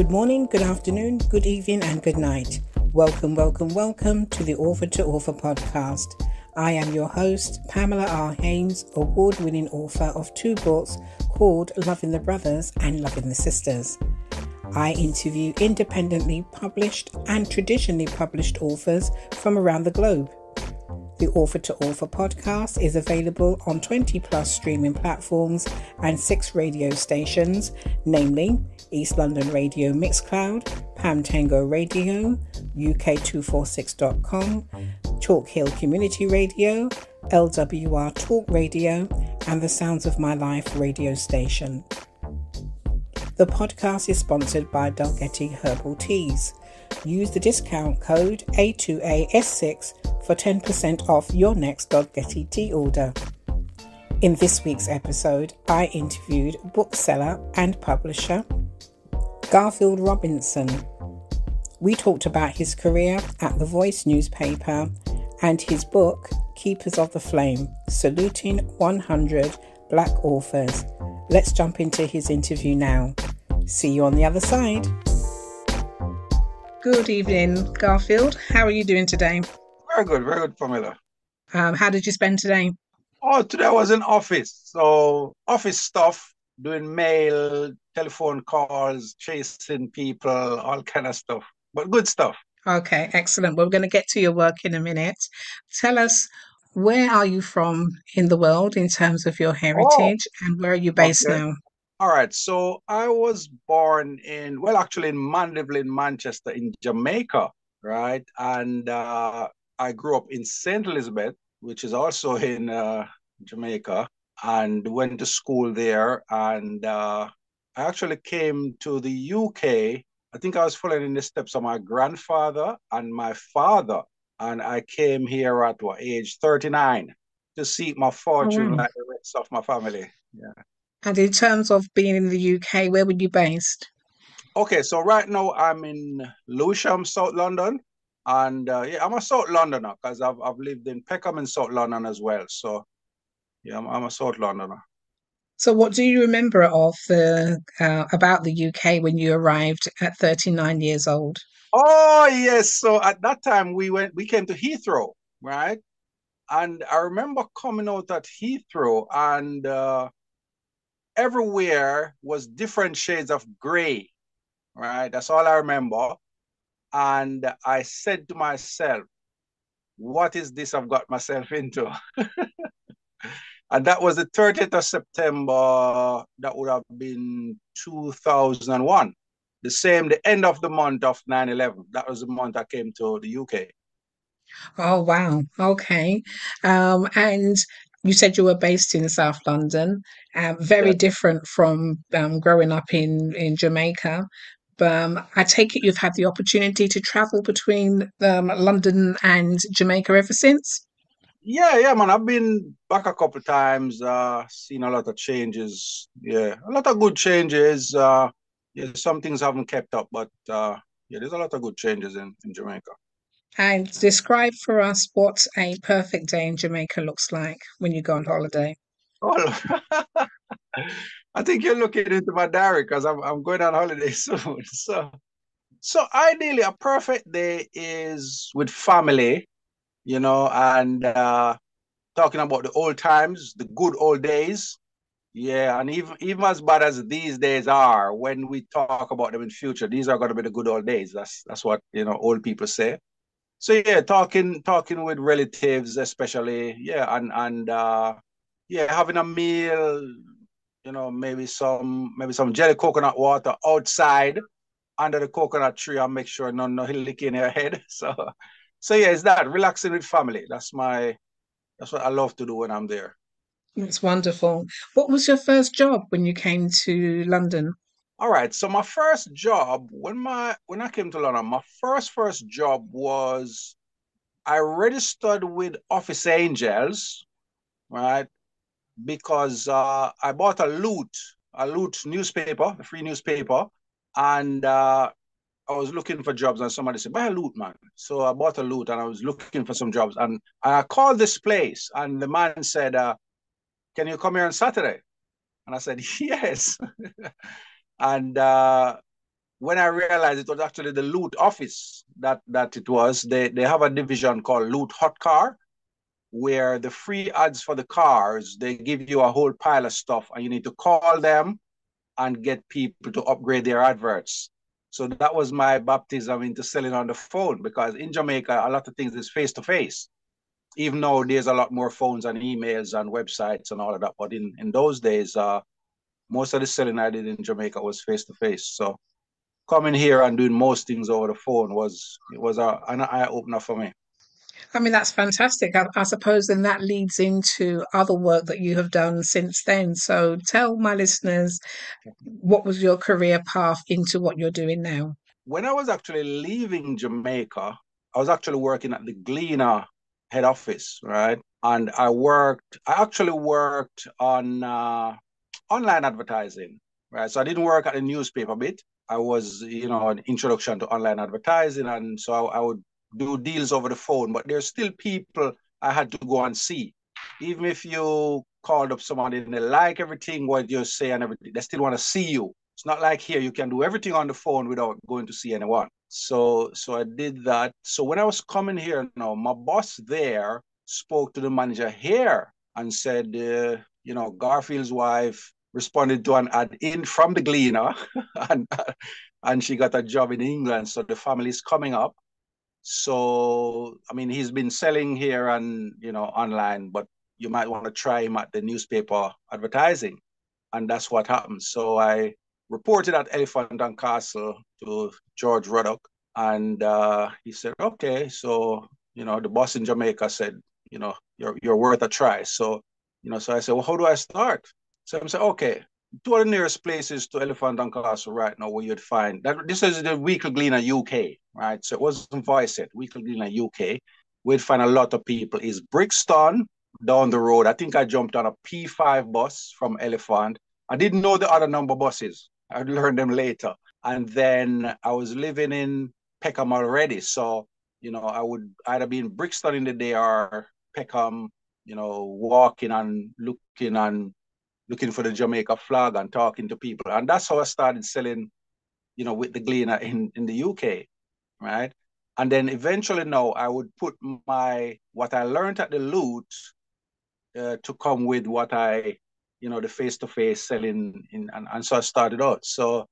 Good morning, good afternoon, good evening, and good night. Welcome, welcome, welcome to the Author to Author podcast. I am your host, Pamela R. Haynes, award winning author of two books called Loving the Brothers and Loving the Sisters. I interview independently published and traditionally published authors from around the globe. The Author to Author podcast is available on 20 plus streaming platforms and six radio stations, namely East London Radio Mixcloud, Pam Tango Radio, UK246.com, Chalk Hill Community Radio, LWR Talk Radio, and the Sounds of My Life radio station. The podcast is sponsored by Dalgety Herbal Teas. Use the discount code A2AS6 for 10% off your next Dalgety tea order. In this week's episode, I interviewed bookseller and publisher Garfield Robinson. We talked about his career at the Voice newspaper and his book, Keepers of the Flame Saluting 100 Black Authors. Let's jump into his interview now. See you on the other side. Good evening, Garfield. How are you doing today? Very good, very good, Pamela. Um, how did you spend today? Oh, today I was in office. So office stuff, doing mail, telephone calls, chasing people, all kind of stuff. But good stuff. Okay, excellent. Well, we're going to get to your work in a minute. Tell us where are you from in the world in terms of your heritage oh, and where are you based okay. now? All right. So I was born in, well, actually in Mandeville, in Manchester, in Jamaica, right? And uh, I grew up in St. Elizabeth, which is also in uh, Jamaica, and went to school there. And uh, I actually came to the UK. I think I was following in the steps of my grandfather and my father. And I came here at what age 39 to seek my fortune oh, like the rest of my family. Yeah. And in terms of being in the UK, where were you based? Okay, so right now I'm in Lewisham, South London. And uh, yeah, I'm a South Londoner because I've, I've lived in Peckham in South London as well. So yeah, I'm, I'm a South Londoner. So, what do you remember of the uh, about the UK when you arrived at 39 years old? Oh yes, so at that time we went, we came to Heathrow, right? And I remember coming out at Heathrow, and uh, everywhere was different shades of gray, right? That's all I remember. And I said to myself, what is this I've got myself into? and that was the 30th of September. That would have been 2001. The same, the end of the month of 9 11. That was the month I came to the UK. Oh, wow. Okay. Um, and you said you were based in South London, uh, very yeah. different from um, growing up in, in Jamaica. Um, I take it you've had the opportunity to travel between um, London and Jamaica ever since. Yeah, yeah, man. I've been back a couple times. Uh, seen a lot of changes. Yeah, a lot of good changes. Uh, yeah, some things haven't kept up, but uh, yeah, there's a lot of good changes in, in Jamaica. And describe for us what a perfect day in Jamaica looks like when you go on holiday. Oh, I think you're looking into my diary because I'm I'm going on holiday soon. So, so ideally, a perfect day is with family, you know, and uh, talking about the old times, the good old days. Yeah, and even even as bad as these days are, when we talk about them in future, these are going to be the good old days. That's that's what you know old people say. So yeah, talking talking with relatives, especially yeah, and and uh, yeah, having a meal, you know, maybe some maybe some jelly coconut water outside under the coconut tree and make sure none no lick in your head. So so yeah, it's that relaxing with family. That's my that's what I love to do when I'm there. It's wonderful. What was your first job when you came to London? All right. So my first job when my when I came to London, my first first job was I registered with Office Angels, right? Because uh, I bought a loot, a loot newspaper, a free newspaper, and uh, I was looking for jobs, and somebody said, "Buy a loot, man." So I bought a loot, and I was looking for some jobs, and I called this place, and the man said, uh, "Can you come here on Saturday?" And I said, "Yes." and uh, when I realized it was actually the loot office that that it was, they they have a division called Loot Hot Car, where the free ads for the cars they give you a whole pile of stuff, and you need to call them and get people to upgrade their adverts. So that was my baptism into selling on the phone because in Jamaica a lot of things is face to face. Even though there's a lot more phones and emails and websites and all of that, but in in those days, uh, most of the selling I did in Jamaica was face to face. So coming here and doing most things over the phone was it was a, an eye opener for me. I mean, that's fantastic. I, I, suppose then that leads into other work that you have done since then. So tell my listeners what was your career path into what you're doing now? When I was actually leaving Jamaica, I was actually working at the Gleaner head office, right? And I worked, I actually worked on uh, online advertising, right? So I didn't work at the newspaper bit. I was, you know, an introduction to online advertising. And so I, I would do deals over the phone, but there's still people I had to go and see. Even if you called up somebody and they like everything what you say and everything, they still want to see you. It's not like here you can do everything on the phone without going to see anyone. So so I did that. So when I was coming here now, my boss there spoke to the manager here and said, uh, you know, Garfield's wife responded to an ad in from the Gleaner, and and she got a job in England. So the family is coming up. So I mean, he's been selling here and you know online, but you might want to try him at the newspaper advertising, and that's what happened. So I reported at Elephant and Castle to George Ruddock, and uh, he said, "Okay." So you know, the boss in Jamaica said, "You know, you're you're worth a try." So you know, so I said, "Well, how do I start?" So I'm saying, "Okay." Two of the nearest places to Elephant and Castle right now where you'd find that this is the Weekly Gleaner UK right? So it wasn't voice Voicet, Weekly Gleaner UK. We'd find a lot of people is Brixton down the road. I think I jumped on a P5 bus from Elephant. I didn't know the other number buses. I'd learn them later. And then I was living in Peckham already. So, you know, I would either be in Brixton in the day or Peckham, you know, walking and looking and looking for the Jamaica flag and talking to people. And that's how I started selling, you know, with the Gleaner in, in the UK right? And then eventually now I would put my what I learned at the loot uh, to come with what I, you know, the face to face selling in, and, and so I started out. So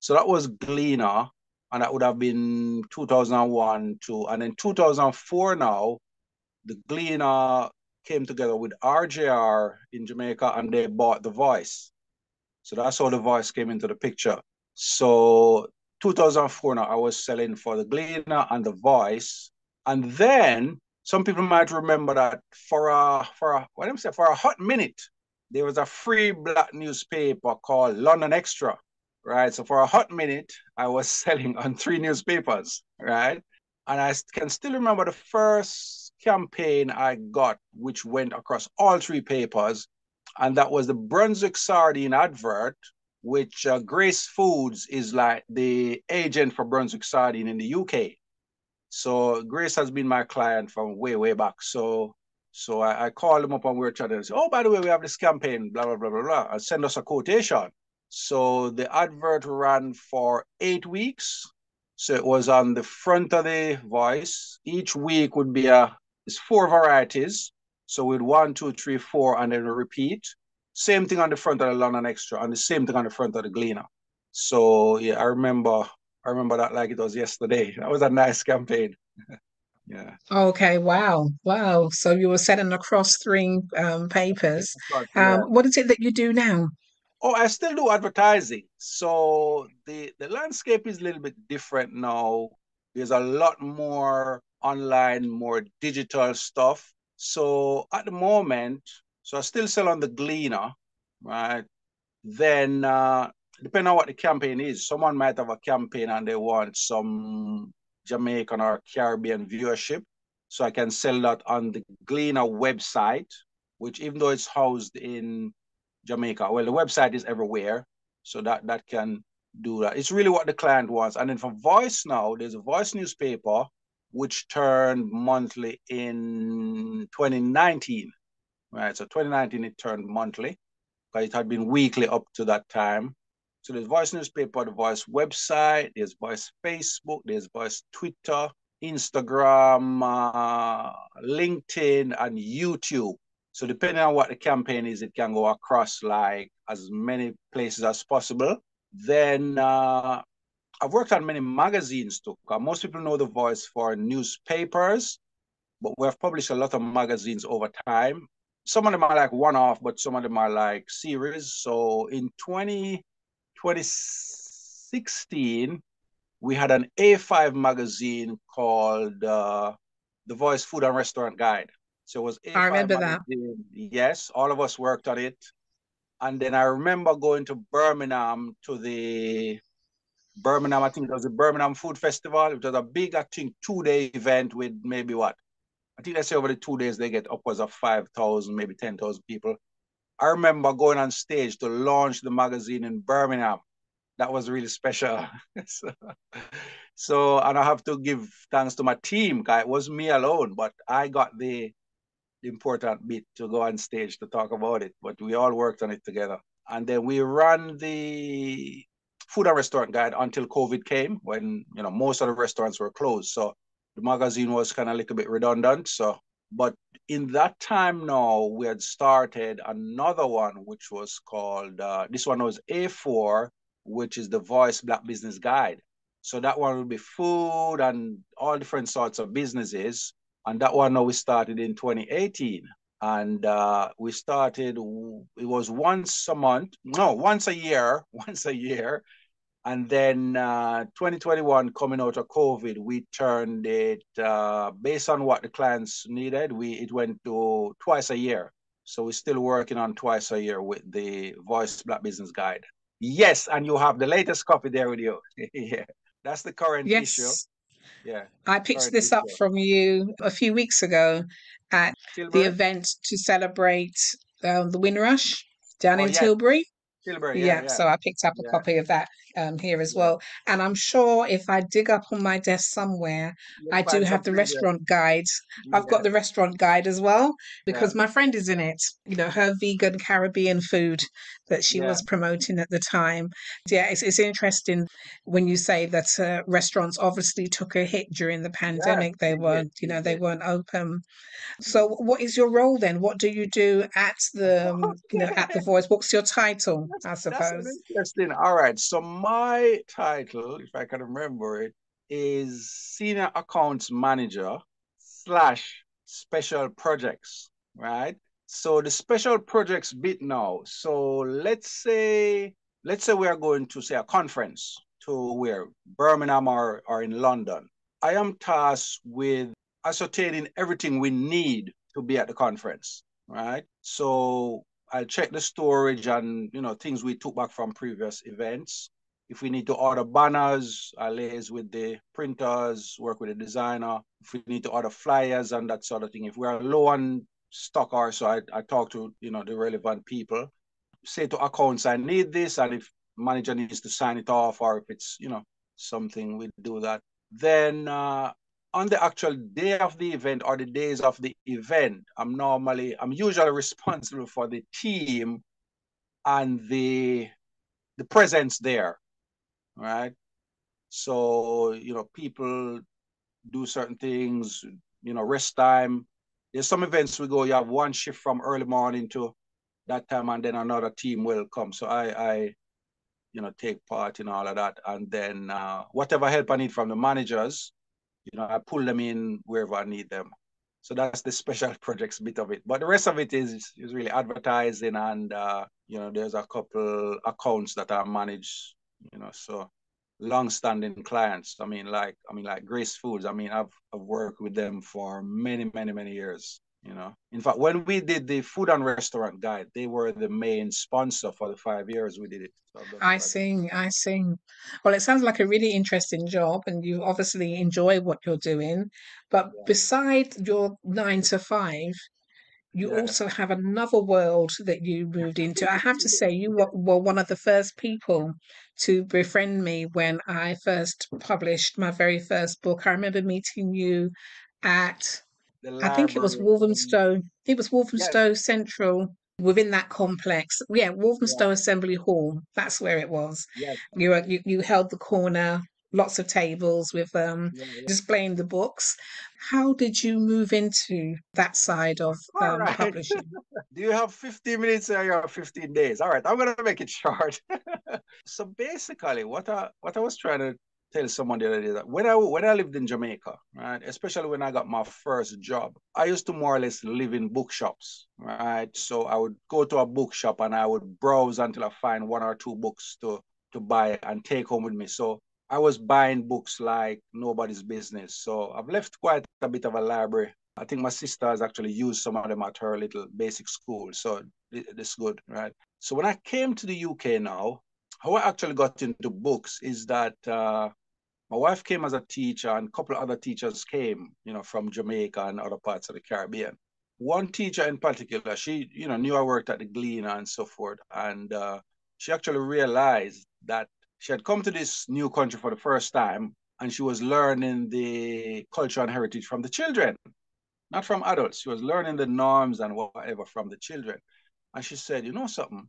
so that was Gleaner, and that would have been 2001 to, and then 2004 now, the Gleaner came together with RJR in Jamaica and they bought The Voice. So that's how The Voice came into the picture. So 2004 now, I was selling for the Gleaner and the Voice. And then some people might remember that for a for a what am I say for a hot minute, there was a free black newspaper called London Extra. Right. So for a hot minute, I was selling on three newspapers, right? And I can still remember the first campaign I got, which went across all three papers. And that was the Brunswick sardine advert which uh, Grace Foods is like the agent for Brunswick Sardine in the UK. So Grace has been my client from way, way back. So so I, I called them up on were chatting and said, oh, by the way, we have this campaign, blah, blah, blah, blah, blah. And send us a quotation. So the advert ran for eight weeks. So it was on the front of the voice. Each week would be a, it's four varieties. So with one, two, three, four, and then repeat. Same thing on the front of the London Extra, and the same thing on the front of the Gleaner. So yeah, I remember I remember that like it was yesterday. That was a nice campaign. yeah. Okay. Wow. Wow. So you were selling across three um, papers. Yeah. Um, what is it that you do now? Oh, I still do advertising. So the the landscape is a little bit different now. There's a lot more online, more digital stuff. So at the moment, so I still sell on the Gleaner, right? Then, uh, depending on what the campaign is, someone might have a campaign and they want some Jamaican or Caribbean viewership. So I can sell that on the Gleaner website, which even though it's housed in Jamaica, well, the website is everywhere. So that that can do that. It's really what the client wants. And then for voice now, there's a voice newspaper which turned monthly in 2019 right? So 2019, it turned monthly because it had been weekly up to that time. So there's Voice newspaper, the Voice website, there's Voice Facebook, there's Voice Twitter, Instagram, uh, LinkedIn, and YouTube. So depending on what the campaign is, it can go across like as many places as possible. Then uh, I've worked on many magazines too. Most people know the voice for newspapers, but we've published a lot of magazines over time. Some of them are like one-off, but some of them are like series. So in 20, 2016, we had an A5 magazine called uh, The Voice Food and Restaurant Guide. So it was A5 I remember magazine. that. Yes, all of us worked on it. And then I remember going to Birmingham to the Birmingham, I think it was the Birmingham Food Festival. It was a big, I think, two-day event with maybe what? I think they say over the two days they get upwards of 5,000, maybe 10,000 people. I remember going on stage to launch the magazine in Birmingham. That was really special. so, so, and I have to give thanks to my team it was me alone, but I got the, the important bit to go on stage to talk about it. But we all worked on it together. And then we ran the food and restaurant guide until COVID came when, you know, most of the restaurants were closed. So the magazine was kind of a little bit redundant. So, but in that time now, we had started another one, which was called, uh, this one was A4, which is the Voice Black Business Guide. So that one will be food and all different sorts of businesses. And that one now we started in 2018. And uh, we started, it was once a month, no, once a year, once a year. And then uh, 2021, coming out of COVID, we turned it uh, based on what the clients needed. We it went to twice a year. So we're still working on twice a year with the Voice Black Business Guide. Yes, and you have the latest copy there with you. yeah, that's the current yes. issue. Yeah, I picked this up from you a few weeks ago at Tilbury? the event to celebrate um, the Windrush down oh, in yeah. Tilbury. Tilbury, yeah, yeah, yeah, So I picked up a copy of that um, here as well. And I'm sure if I dig up on my desk somewhere, You'll I do have the restaurant guide. I've got the restaurant guide as well because my friend is in it. You know, her vegan Caribbean food that she was promoting at the time. Yeah, it's, it's interesting when you say that uh, restaurants obviously took a hit during the pandemic. they weren't, you know, they weren't open. So, what is your role then? What do you do at the, you know, at the Voice? What's your title? That's, I suppose. interesting. All right. So my title, if I can remember it, is Senior Accounts Manager slash Special Projects, right? So the special projects bit now. So let's say let's say we are going to say a conference to where Birmingham or, or in London. I am tasked with ascertaining everything we need to be at the conference, right? So I'll check the storage and you know things we took back from previous events. If we need to order banners, I liaise with the printers, work with the designer. If we need to order flyers and that sort of thing. If we're low on stock or so, I, I talk to you know the relevant people. Say to accounts, I need this, and if manager needs to sign it off, or if it's you know something, we do that. Then uh, on the actual day of the event or the days of the event, I'm normally, I'm usually responsible for the team and the the presence there, right? So, you know, people do certain things, you know, rest time. There's some events we go, you have one shift from early morning to that time, and then another team will come. So I, I you know, take part in all of that. And then uh, whatever help I need from the managers, you know, I pull them in wherever I need them. So that's the special projects bit of it. But the rest of it is is really advertising and uh, you know, there's a couple accounts that are managed, you know, so long-standing clients. I mean, like I mean, like Grace Foods. I mean, I've I've worked with them for many, many, many years you know in fact when we did the food and restaurant guide they were the main sponsor for the five years we did it so i see i see well it sounds like a really interesting job and you obviously enjoy what you're doing but yeah. beside your nine to five you yeah. also have another world that you moved into. I have to say, you were, were one of the first people to befriend me when I first published my very first book. I remember meeting you at I think it was Walthamstow. It was yeah. Central within that complex. Yeah, Walthamstow yeah. Assembly Hall. That's where it was. Yes. You, were, you you held the corner, lots of tables with um yeah, yeah. displaying the books. How did you move into that side of um, right. publishing? Do you have 15 minutes or you have 15 days? All right, I'm gonna make it short. so basically, what I what I was trying to tell someone the other day that when I when I lived in Jamaica, right, especially when I got my first job, I used to more or less live in bookshops, right. So I would go to a bookshop and I would browse until I find one or two books to to buy and take home with me. So I was buying books like nobody's business. So I've left quite a bit of a library. I think my sister has actually used some of them at her little basic school. So it's good, right? So when I came to the UK now, how I actually got into books is that uh, my wife came as a teacher and a couple of other teachers came, you know, from Jamaica and other parts of the Caribbean. One teacher in particular, she, you know, knew I worked at the Gleaner and so forth. And uh, she actually realized that she had come to this new country for the first time and she was learning the culture and heritage from the children, not from adults. She was learning the norms and whatever from the children. And she said, you know something?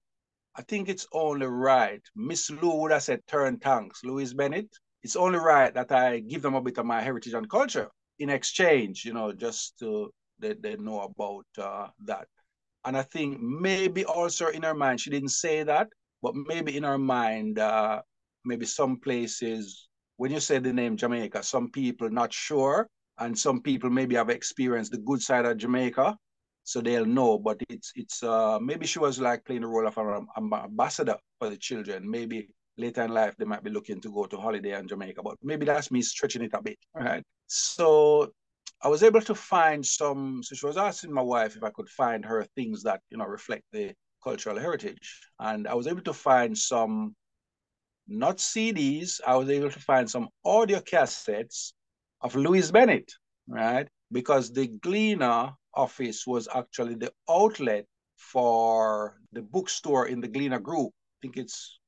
I think it's only right. Miss Lou would have said turn tanks, Louise Bennett it's only right that I give them a bit of my heritage and culture in exchange, you know, just to they, they know about uh, that. And I think maybe also in her mind, she didn't say that, but maybe in her mind, uh, maybe some places, when you say the name Jamaica, some people not sure, and some people maybe have experienced the good side of Jamaica, so they'll know. But it's it's uh, maybe she was like playing the role of an ambassador for the children. Maybe later in life they might be looking to go to holiday in Jamaica, but maybe that's me stretching it a bit, right? So I was able to find some. So she was asking my wife if I could find her things that you know reflect the cultural heritage, and I was able to find some, not CDs. I was able to find some audio cassettes of Louise Bennett, right? Because the Gleaner office was actually the outlet for the bookstore in the Gleaner Group. I think it's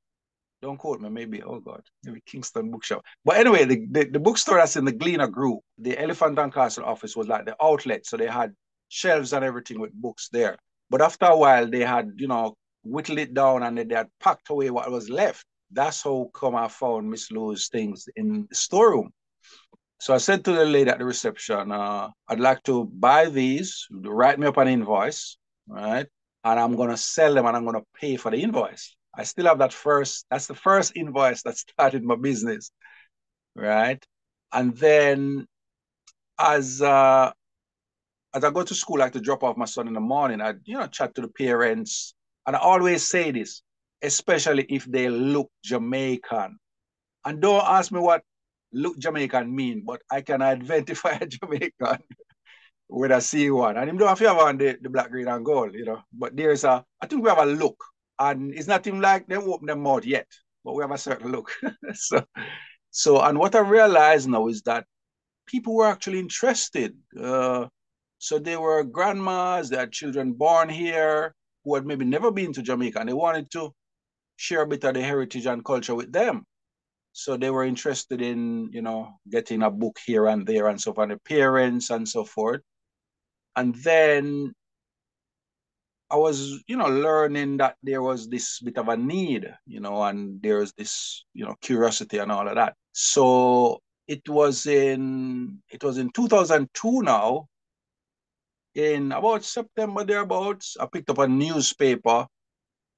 don't quote me, maybe, oh God, maybe Kingston Bookshop. But anyway, the, the, the bookstore that's in the Gleaner Group, the Elephant and Castle office was like the outlet. So they had shelves and everything with books there. But after a while, they had, you know, whittled it down and they had packed away what was left. That's how come I found Miss Lou's things in the storeroom. So I said to the lady at the reception, uh, I'd like to buy these, write me up an invoice, right? And I'm going to sell them and I'm going to pay for the invoice. I still have that first, that's the first invoice that started my business, right? And then as uh, as I go to school, I like to drop off my son in the morning. I, you know, chat to the parents. And I always say this, especially if they look Jamaican. And don't ask me what look Jamaican mean, but I can identify a Jamaican when I see one. And you don't have to have on the, the black, green, and gold, you know. But there's a, I think we have a look and it's not even like they open them out yet, but we have a certain look. so, so, and what I realize now is that people were actually interested. Uh, so they were grandmas, they had children born here who had maybe never been to Jamaica, and they wanted to share a bit of the heritage and culture with them. So they were interested in, you know, getting a book here and there and so on, parents and so forth. And then I was, you know, learning that there was this bit of a need, you know, and there's this, you know, curiosity and all of that. So it was in it was in 2002 now. In about September thereabouts, I picked up a newspaper.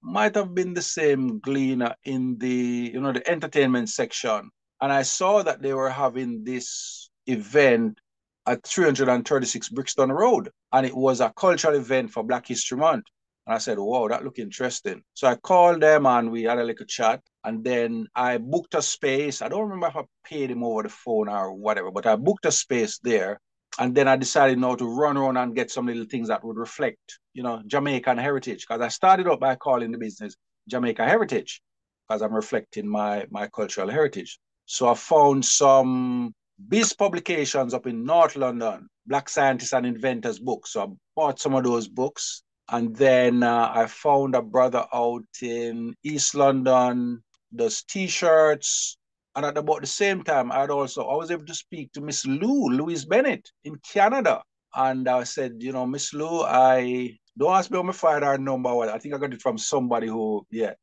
Might have been the same Gleaner in the, you know, the entertainment section. And I saw that they were having this event at 336 Brixton Road. And it was a cultural event for Black History Month. And I said, wow, that look interesting. So I called them and we had a little chat. And then I booked a space. I don't remember if I paid him over the phone or whatever, but I booked a space there. And then I decided now to run around and get some little things that would reflect, you know, Jamaican heritage. Because I started out by calling the business Jamaica Heritage, because I'm reflecting my my cultural heritage. So I found some BIS publications up in North London, Black Scientists and Inventors books. So I bought some of those books. And then uh, I found a brother out in East London, does t-shirts. And at about the same time, I'd also, I was able to speak to Miss Lou, Louise Bennett in Canada. And I said, you know, Miss Lou, I Don't ask me how my our number. I think I got it from somebody who, yeah.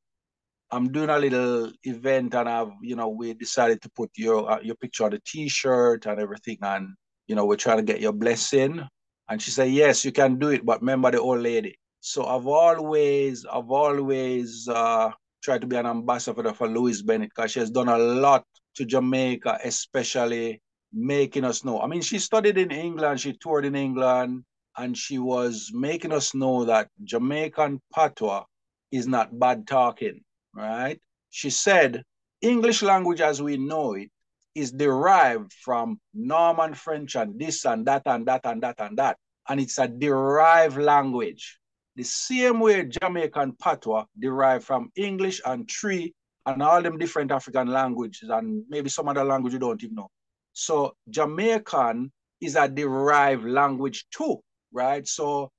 I'm doing a little event and I've, you know, we decided to put your uh, your picture on the t-shirt and everything. And, you know, we're trying to get your blessing. And she said, yes, you can do it. But remember the old lady. So I've always, I've always uh, tried to be an ambassador for Louise Bennett because she has done a lot to Jamaica, especially making us know. I mean, she studied in England, she toured in England, and she was making us know that Jamaican patois is not bad talking, right? She said, English language as we know it is derived from Norman French and this and that and that and that and that. And it's a derived language. The same way Jamaican patois derived from English and tree and all them different African languages and maybe some other language you don't even know. So Jamaican is a derived language too, right? So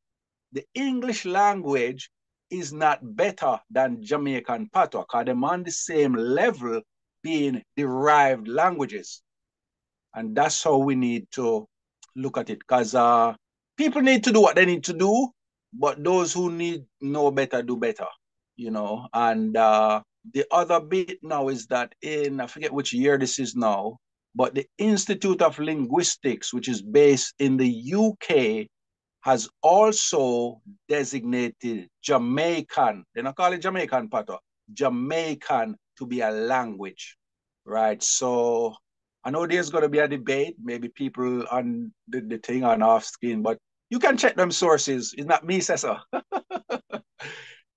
the English language is not better than Jamaican patois because they're on the same level being derived languages. And that's how we need to look at it because uh, people need to do what they need to do, but those who need know better do better, you know. And uh, the other bit now is that in, I forget which year this is now, but the Institute of Linguistics, which is based in the UK, has also designated Jamaican, they don't call it Jamaican patois, Jamaican to be a language, right? So I know there's going to be a debate, maybe people on the, the thing on off screen, but you can check them sources. It's not me, Cesar.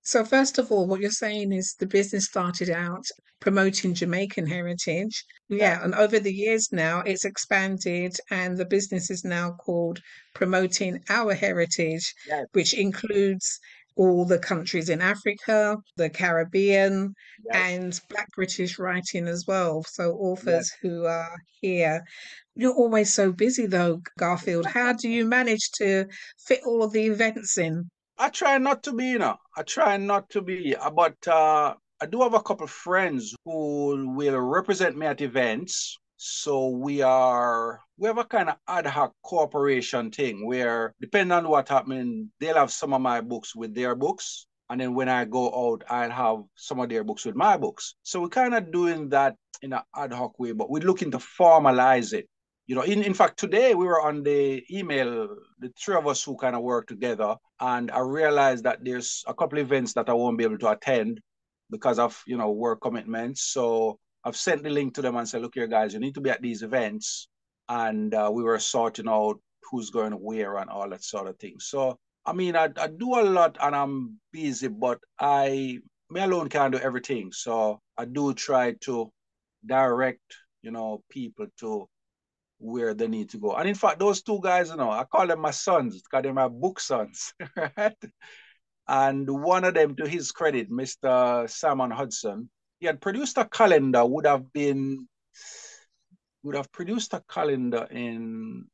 So, first of all, what you're saying is the business started out promoting Jamaican heritage. Yeah. yeah. And over the years now, it's expanded, and the business is now called Promoting Our Heritage, yes. which includes all the countries in Africa, the Caribbean, yes. and Black British writing as well. So, authors yes. who are here. You're always so busy, though, Garfield. How do you manage to fit all of the events in? I try not to be, you know. I try not to be, uh, but uh, I do have a couple of friends who will represent me at events. So we are we have a kind of ad hoc cooperation thing where depending on what happening, they'll have some of my books with their books. And then when I go out, I'll have some of their books with my books. So we're kind of doing that in an ad hoc way, but we're looking to formalize it you know, in, in fact, today we were on the email, the three of us who kind of work together, and I realized that there's a couple events that I won't be able to attend because of, you know, work commitments. So I've sent the link to them and said, look here, guys, you need to be at these events. And uh, we were sorting out who's going where and all that sort of thing. So, I mean, I, I do a lot and I'm busy, but I, me alone can't do everything. So I do try to direct, you know, people to where they need to go. And in fact, those two guys, you know, I call them my sons because they're my book sons, right? And one of them, to his credit, Mr. Simon Hudson, he had produced a calendar, would have been, would have produced a calendar in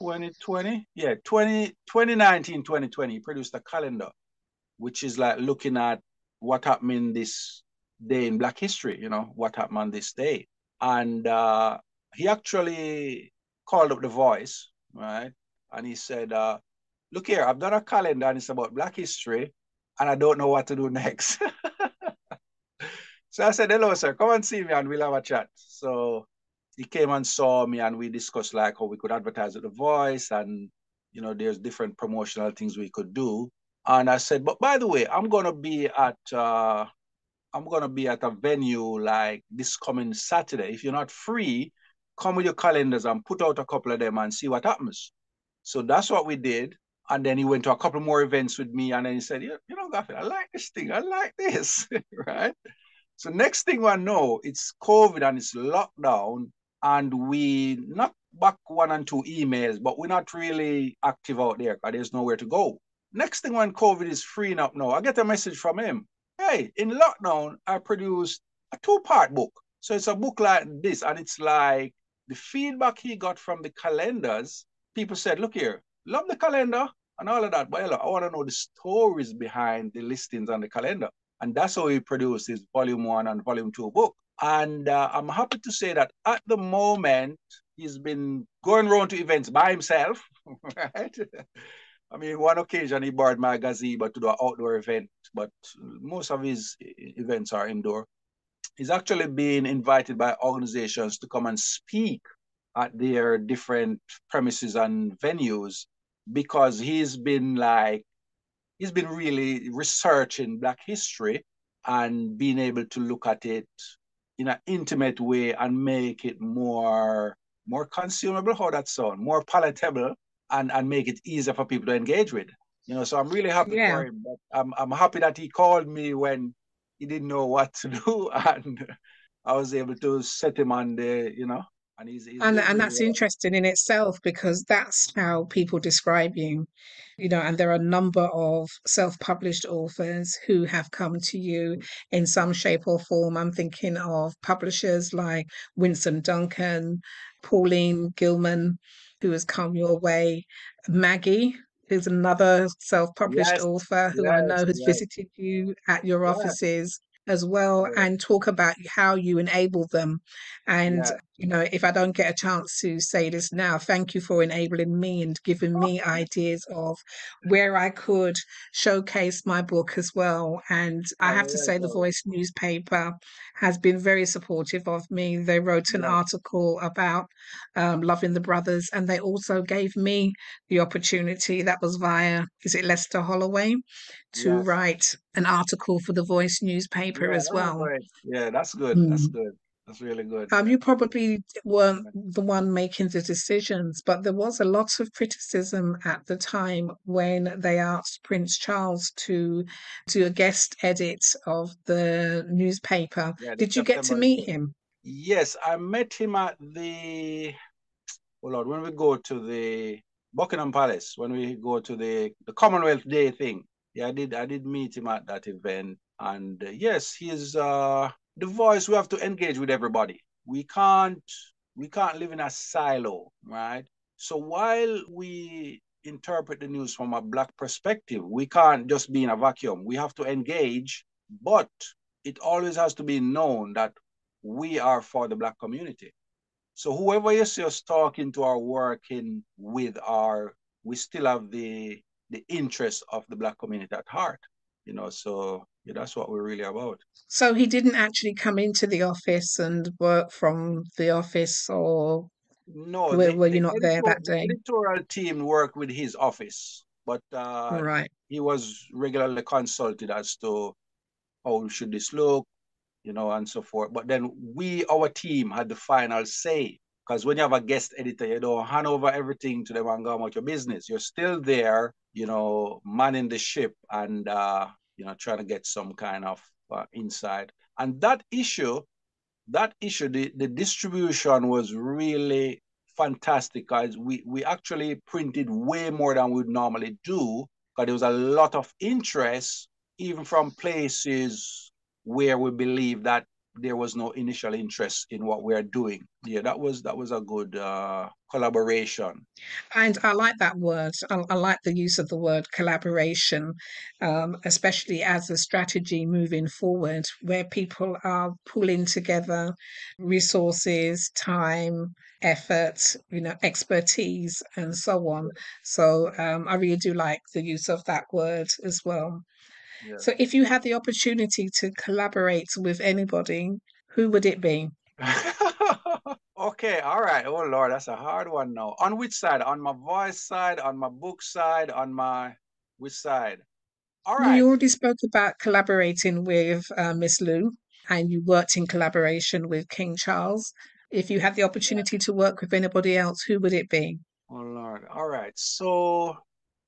2020. Yeah, 20, 2019, 2020, he produced a calendar, which is like looking at what happened in this day in Black history, you know, what happened on this day. And uh, he actually called up the voice, right? And he said, uh, look here, I've done a calendar and it's about Black history and I don't know what to do next. so I said, hello, sir, come and see me and we'll have a chat. So he came and saw me and we discussed like how we could advertise at the voice and, you know, there's different promotional things we could do. And I said, but by the way, I'm going to be at, uh, I'm going to be at a venue like this coming Saturday. If you're not free, come with your calendars and put out a couple of them and see what happens. So that's what we did. And then he went to a couple more events with me. And then he said, you, you know, Gaffin, I like this thing. I like this. right. So next thing I know, it's COVID and it's lockdown. And we not back one and two emails, but we're not really active out there because there's nowhere to go. Next thing when COVID is freeing up now, I get a message from him. Hey, in lockdown, I produced a two-part book. So it's a book like this, and it's like the feedback he got from the calendars, people said, look here, love the calendar and all of that, but I want to know the stories behind the listings on the calendar. And that's how he produced his volume one and volume two book. And uh, I'm happy to say that at the moment, he's been going around to events by himself, right? I mean, one occasion he borrowed my gazebo to do an outdoor event, but most of his events are indoor. He's actually been invited by organizations to come and speak at their different premises and venues because he's been like he's been really researching black history and being able to look at it in an intimate way and make it more more consumable. How that sound? More palatable and and make it easier for people to engage with. You know so i'm really happy yeah. for him. But i'm i'm happy that he called me when he didn't know what to do and i was able to set him on the you know and he's, he's and, and that's interesting in itself because that's how people describe you you know and there are a number of self-published authors who have come to you in some shape or form. I'm thinking of publishers like winston duncan pauline gilman who has come your way maggie who's another self-published yes, author who yes, i know has yes. visited you at your offices as well and talk about how you enable them. And. You know, if I don't get a chance to say this now, thank you for enabling me and giving me ideas of where I could showcase my book as well. And I have to say, the Voice newspaper has been very supportive of me. They wrote an article about um, loving the brothers, and they also gave me the opportunity that was via, is it Lester Holloway, to yes. write an article for the Voice newspaper yeah, as well. Yeah, that's good. Mm. That's good. That's really good. Um, you probably weren't the one making the decisions, but there was a lot of criticism at the time when they asked Prince Charles to do a guest edit of the newspaper. Yeah, Did you get to meet him? Yes, I met him at the. Oh Lord, when we go to the Buckingham Palace, when we go to the the Commonwealth Day thing, yeah, I did. I did meet him at that event, and uh, yes, he's uh, the voice. We have to engage with everybody. We can't. We can't live in a silo, right? So while we interpret the news from a black perspective, we can't just be in a vacuum. We have to engage, but it always has to be known that we are for the black community. So whoever you see us talking to or working with, are we still have the the interest of the black community at heart you know so yeah, that's what we're really about. So he didn't actually come into the office and work from the office or no were, the, were you not there that day? the editorial team worked with his office but uh, right. he was regularly consulted as to how should this look you know and so forth. But then we our team had the final say because when you have a guest editor, you don't hand over everything to them and go about your business. You're still there, you know, manning the ship and, uh, you know, trying to get some kind of uh, insight. And that issue, that issue, the, the distribution was really fantastic guys we, we actually printed way more than we'd normally do because there was a lot of interest, even from places where we believe that there was no initial interest in what we're doing. Yeah, that was that was a good uh, collaboration. And I like that word. I, I like the use of the word collaboration, um, especially as a strategy moving forward, where people are pulling together resources, time, effort, you know, expertise, and so on. So um, I really do like the use of that word as well. So, if you had the opportunity to collaborate with anybody, who would it be? okay, all right. Oh Lord, that's a hard one now. On which side? On my voice side, on my book side, on my which side? All right. You already spoke about collaborating with uh, Miss Lou, and you worked in collaboration with King Charles. If you had the opportunity yeah. to work with anybody else, who would it be? Oh Lord. All right. So,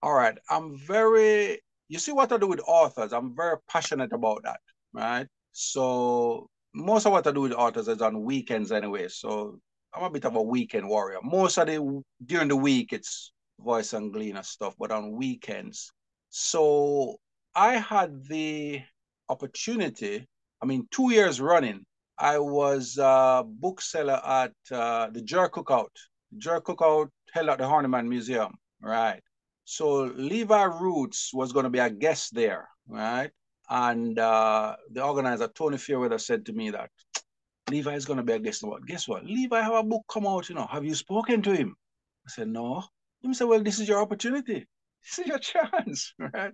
all right. I'm very you see what I do with authors, I'm very passionate about that, right? So most of what I do with authors is on weekends anyway. So I'm a bit of a weekend warrior. Most of the during the week it's voice and gleaner stuff, but on weekends. So I had the opportunity, I mean, two years running, I was a bookseller at uh, the Jerk Cookout. Jerk Cookout held at the Horniman Museum, right? So Levi Roots was going to be a guest there, right? And uh, the organizer, Tony Fairweather, said to me that Levi is going to be a guest. But guess what? Levi have a book come out, you know. Have you spoken to him? I said, no. He said, well, this is your opportunity. this is your chance, right?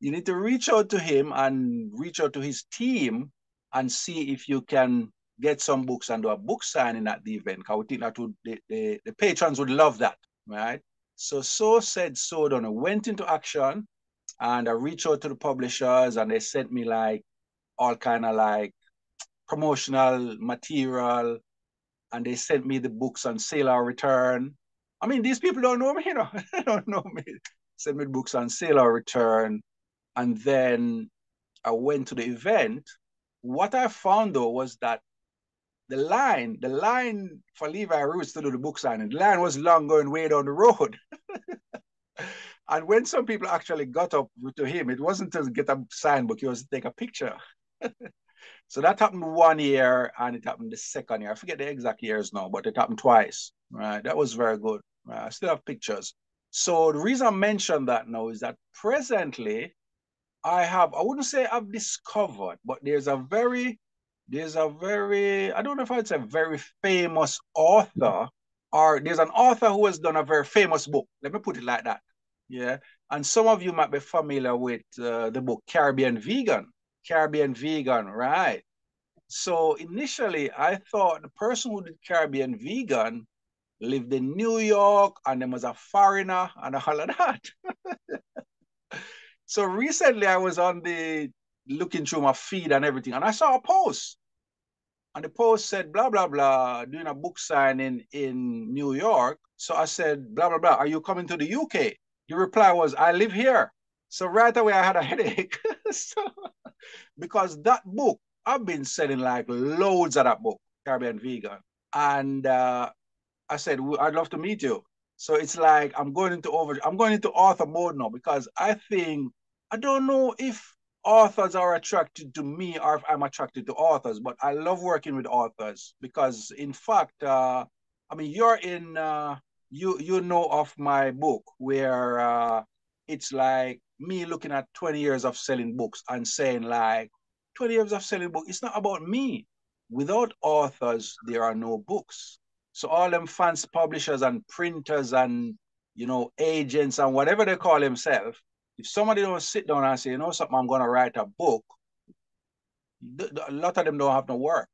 You need to reach out to him and reach out to his team and see if you can get some books and do a book signing at the event. I we think that would, the, the, the patrons would love that, right? So, so said, so done. I went into action and I reached out to the publishers and they sent me like all kind of like promotional material and they sent me the books on sale or return. I mean, these people don't know me, you know, they don't know me. Send me books on sale or return. And then I went to the event. What I found though was that the line, the line for Levi Roots to do the book signing, the line was long going way down the road. and when some people actually got up to him, it wasn't to get a signed book, it was to take a picture. so that happened one year and it happened the second year. I forget the exact years now, but it happened twice. Right. That was very good. Right? I still have pictures. So the reason I mention that now is that presently I have, I wouldn't say I've discovered, but there's a very there's a very, I don't know if it's a very famous author, or there's an author who has done a very famous book. Let me put it like that. Yeah. And some of you might be familiar with uh, the book Caribbean Vegan. Caribbean Vegan, right? So initially, I thought the person who did Caribbean Vegan lived in New York and then was a foreigner and all of that. so recently, I was on the looking through my feed and everything, and I saw a post. And the post said, blah, blah, blah, doing a book signing in New York. So I said, blah, blah, blah, are you coming to the UK? The reply was, I live here. So right away I had a headache. so, because that book, I've been selling like loads of that book, Caribbean Vegan. And uh, I said, I'd love to meet you. So it's like I'm going into over, I'm going into author mode now because I think I don't know if authors are attracted to me or I'm attracted to authors, but I love working with authors because, in fact, uh, I mean, you're in, uh, you you know of my book where uh, it's like me looking at 20 years of selling books and saying like 20 years of selling books. It's not about me. Without authors, there are no books. So all them fancy publishers and printers and you know agents and whatever they call themselves, if somebody don't sit down and say, you know something, I'm going to write a book, a lot of them don't have no work,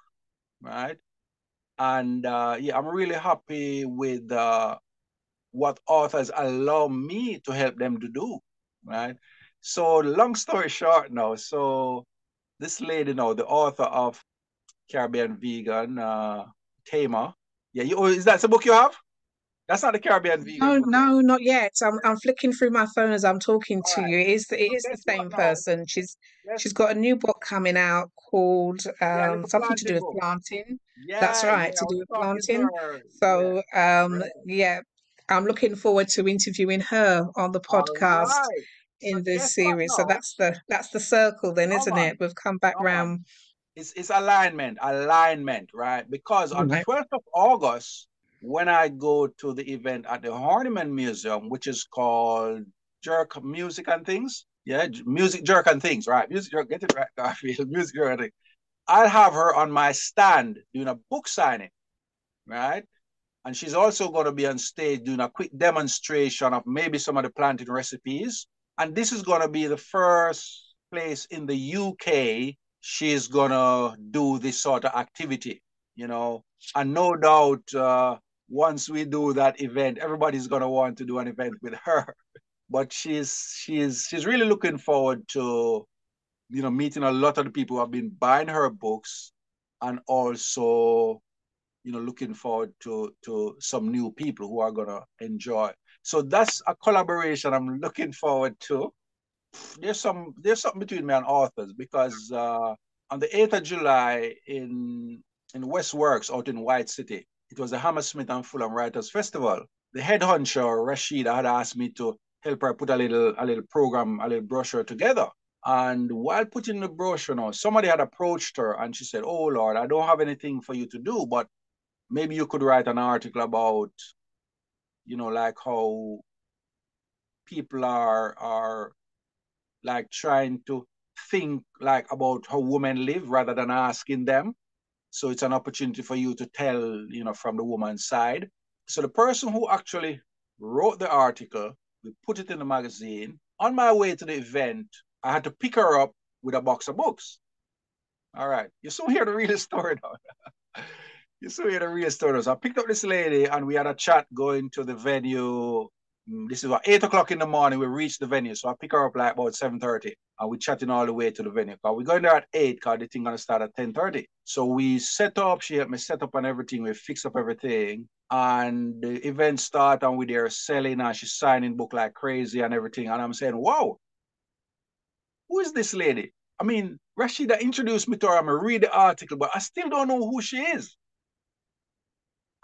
right? And uh, yeah, I'm really happy with uh, what authors allow me to help them to do, right? So long story short now, so this lady now, the author of Caribbean Vegan, uh, Taymer, yeah, you, oh, is that the book you have? That's not the Caribbean vegan. No, no, not yet. I'm I'm flicking through my phone as I'm talking to right. you. It is it is the same person. She's yes. she's got a new book coming out called um, yeah, something to do with book. planting. Yeah, That's right, yeah, to do with planting. So um, yeah, I'm looking forward to interviewing her on the podcast right. in so this series. So that's the that's the circle then, isn't it? We've come back come round. It's it's alignment, alignment, right? Because on right. the 12th of August when I go to the event at the Horniman Museum, which is called Jerk Music and Things. Yeah, Music Jerk and Things, right? Music Jerk, get it right, Garfield. Music Jerk and Things. I'll have her on my stand doing a book signing, right? And she's also going to be on stage doing a quick demonstration of maybe some of the planting recipes. And this is going to be the first place in the UK she's going to do this sort of activity, you know. And no doubt, uh, once we do that event, everybody's gonna want to do an event with her. But she's she's she's really looking forward to, you know, meeting a lot of the people who have been buying her books, and also, you know, looking forward to to some new people who are gonna enjoy. So that's a collaboration I'm looking forward to. There's some there's something between me and authors because uh, on the 8th of July in in West Works out in White City, it was the Hammersmith and Fulham Writers Festival. The head honcho, Rashida, had asked me to help her put a little a little program, a little brochure together. And while putting the brochure on, somebody had approached her and she said, Oh Lord, I don't have anything for you to do, but maybe you could write an article about, you know, like how people are are like trying to think like about how women live rather than asking them. So it's an opportunity for you to tell, you know, from the woman's side. So the person who actually wrote the article We put it in the magazine. On my way to the event, I had to pick her up with a box of books. All right. You to read the real story now. you saw here the real story. So I picked up this lady and we had a chat going to the venue. Mm, this is what eight o'clock in the morning. We reached the venue. So I pick her up like about 7:30 and we chatting all the way to the venue. Cause we going there at eight because the thing gonna start at 10:30. So we set up, she helped me set up and everything. We fix up everything. And the event start and we there selling and she's signing book like crazy and everything. And I'm saying, wow, who is this lady? I mean, Rashida introduced me to her. I'm to read the article, but I still don't know who she is.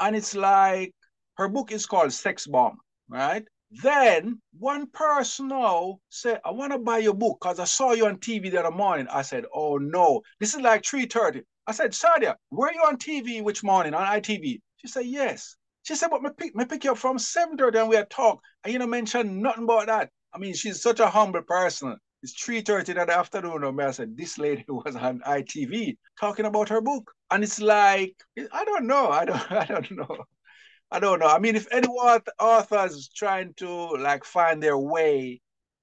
And it's like her book is called Sex Bomb, right? Then one person now said, I want to buy your book because I saw you on TV the other morning. I said, Oh no, this is like 3:30. I said, Sadia, were you on TV which morning on ITV? She said, Yes. She said, but me pick, me pick you up from 7:30 and we had talk. And you know, mention nothing about that. I mean, she's such a humble person. It's 3.30 in the afternoon. And I said, this lady was on ITV talking about her book. And it's like, I don't know. I don't, I don't know. I don't know. I mean, if any authors trying to like find their way,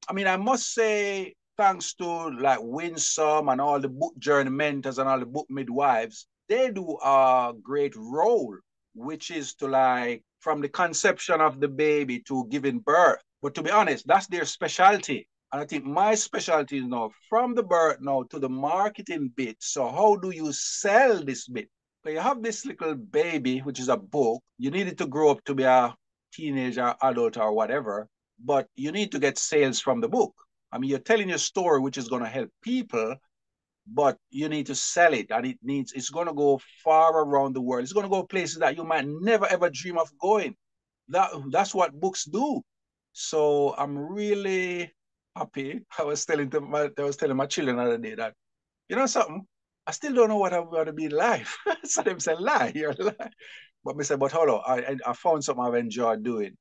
I mean, I must say, thanks to like Winsome and all the book journey mentors and all the book midwives, they do a great role, which is to like from the conception of the baby to giving birth. But to be honest, that's their specialty. And I think my specialty is now from the birth now to the marketing bit. So how do you sell this bit? So you have this little baby, which is a book. You need it to grow up to be a teenager, adult, or whatever. But you need to get sales from the book. I mean, you're telling your story, which is going to help people, but you need to sell it, and it needs. It's going to go far around the world. It's going to go places that you might never ever dream of going. That that's what books do. So I'm really happy. I was telling them, I was telling my children the other day that, you know something, I still don't know what I'm going to be in life. so them say, lie, you're lie. But me say, but hold on, I, I found something I've enjoyed doing,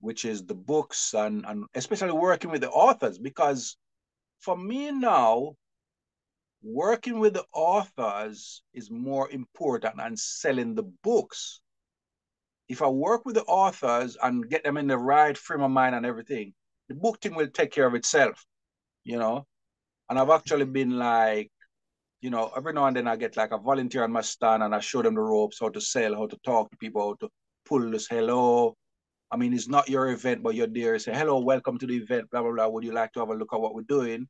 which is the books and, and especially working with the authors. Because for me now, working with the authors is more important than selling the books. If I work with the authors and get them in the right frame of mind and everything, the book thing will take care of itself, you know. And I've actually been like, you know, every now and then I get like a volunteer on my stand and I show them the ropes, how to sell, how to talk to people, how to pull this hello. I mean, it's not your event, but you're there. Say, hello, welcome to the event, blah, blah, blah. Would you like to have a look at what we're doing?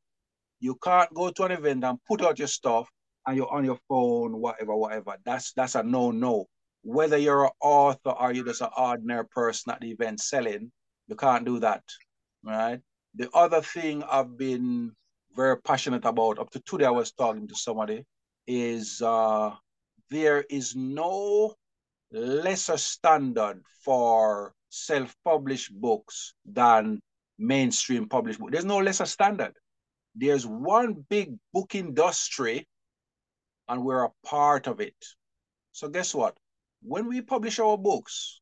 You can't go to an event and put out your stuff and you're on your phone, whatever, whatever. That's that's a no-no. Whether you're an author or you're just an ordinary person at the event selling, you can't do that right? The other thing I've been very passionate about, up to today I was talking to somebody, is uh, there is no lesser standard for self-published books than mainstream published books. There's no lesser standard. There's one big book industry and we're a part of it. So guess what? When we publish our books,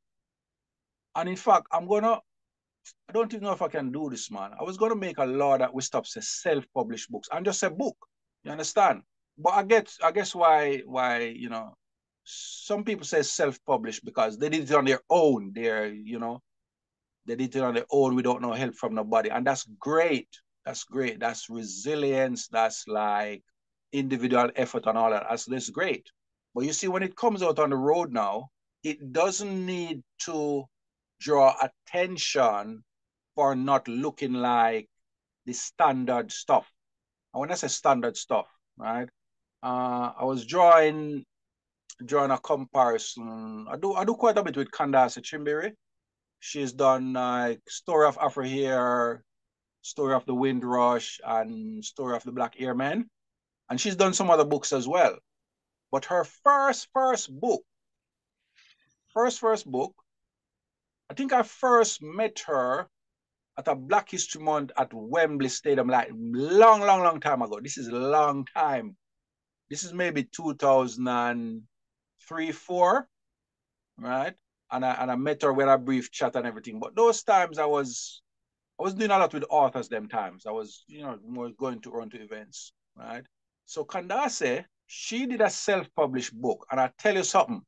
and in fact, I'm gonna I don't even know if I can do this, man. I was going to make a law that we stop say self-published books and just a book. You understand? But I get, I guess why, why you know, some people say self-published because they did it on their own. They're, you know, they did it on their own without no help from nobody, and that's great. That's great. That's resilience. That's like individual effort and all that. That's, that's great. But you see, when it comes out on the road now, it doesn't need to draw attention for not looking like the standard stuff. And when I say standard stuff, right? Uh, I was drawing drawing a comparison. I do I do quite a bit with Kandace Chimbiri. She's done like Story of Afro Hair, Story of the Windrush, and Story of the Black Airmen. And she's done some other books as well. But her first, first book, first, first book I think I first met her at a Black History Month at Wembley Stadium, like long, long, long time ago. This is a long time. This is maybe 2003, four, right? And I and I met her with a brief chat and everything. But those times I was I was doing a lot with authors them times. I was, you know, more going to run to events, right? So Kandace, she did a self-published book. And I tell you something,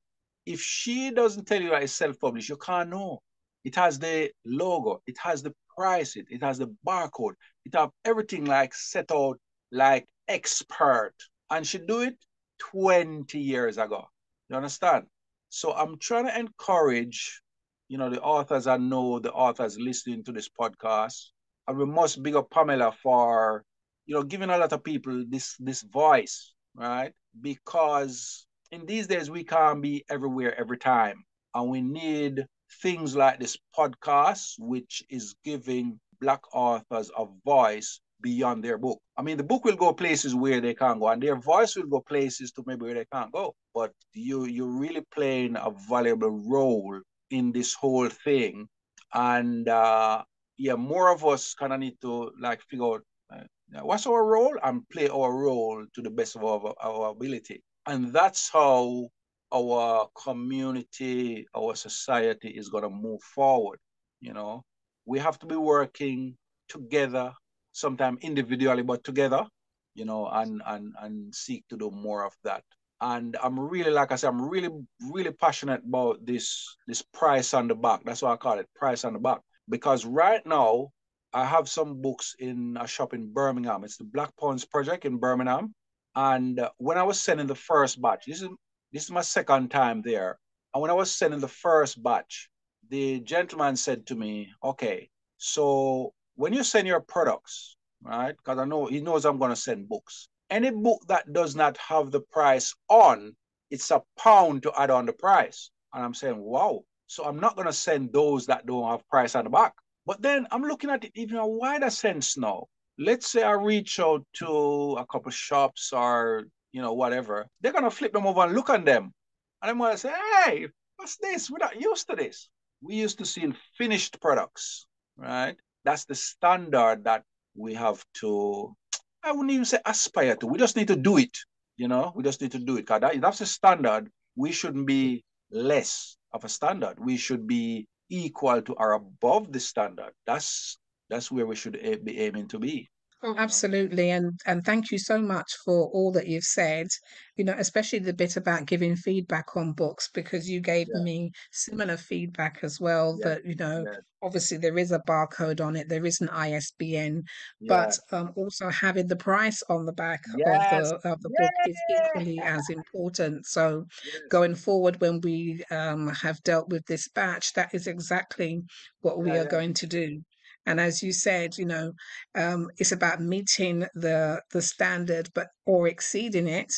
if she doesn't tell you that it's self-published, you can't know. It has the logo. It has the price it. It has the barcode. It have everything like set out like expert. And she do it 20 years ago. You understand? So I'm trying to encourage, you know, the authors I know, the authors listening to this podcast. And we must big up Pamela for, you know, giving a lot of people this this voice, right? Because in these days we can't be everywhere every time. And we need things like this podcast, which is giving Black authors a voice beyond their book. I mean, the book will go places where they can't go, and their voice will go places to maybe where they can't go. But you you're really playing a valuable role in this whole thing, and uh, yeah, more of us kind of need to like figure out uh, what's our role and play our role to the best of our, our ability, and that's how our community, our society is going to move forward. You know, we have to be working together, sometimes individually, but together, you know, and and and seek to do more of that. And I'm really, like I said, I'm really, really passionate about this this price on the back. That's why I call it price on the back. Because right now, I have some books in a shop in Birmingham. It's the Black Pawns Project in Birmingham. And uh, when I was sending the first batch, this is this is my second time there. And when I was sending the first batch, the gentleman said to me, okay, so when you send your products, right? Because I know he knows I'm going to send books. Any book that does not have the price on, it's a pound to add on the price. And I'm saying, wow. So I'm not going to send those that don't have price on the back. But then I'm looking at it even a wider sense now. Let's say I reach out to a couple shops or you know, whatever, they're gonna flip them over and look on them. And I'm gonna say, hey, what's this? We're not used to this. We used to seeing finished products, right? That's the standard that we have to, I wouldn't even say aspire to. We just need to do it, you know, we just need to do it. Because that, that's the standard. We shouldn't be less of a standard. We should be equal to or above the standard. That's that's where we should be aiming to be. Oh, absolutely. And and thank you so much for all that you've said, you know, especially the bit about giving feedback on books, because you gave Yeah, me similar feedback as well yeah, that, you know, yeah, obviously there is a barcode on it, there is an ISBN, but um, also having the price on the back of the of the book is equally as important. So Yes. going forward, when we um, have dealt with this batch, that is exactly what we are going to do. And as you said, you know, um, it's about meeting the the standard, but or exceeding it,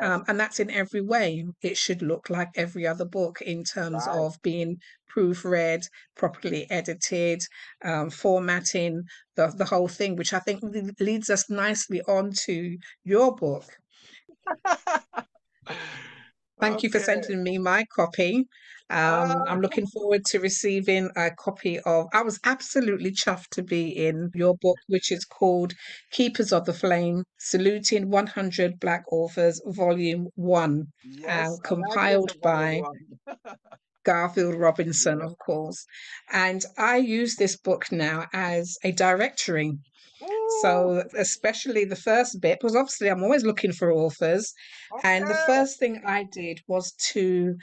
um, and that's in every way. It should look like every other book in terms Right. of being proofread, properly edited, um, formatting, the the whole thing, which I think leads us nicely on to your book. Thank you for sending me my copy. Um, Ah, I'm looking forward to receiving a copy of. I was absolutely chuffed to be in your book, which is called Keepers of the Flame Saluting 100 Black Authors, Volume 1, uh, yes, get compiled by. Garfield Robinson, of course. And I use this book now as a directory. So, especially the first bit, because obviously I'm always looking for authors. And the first thing I did was to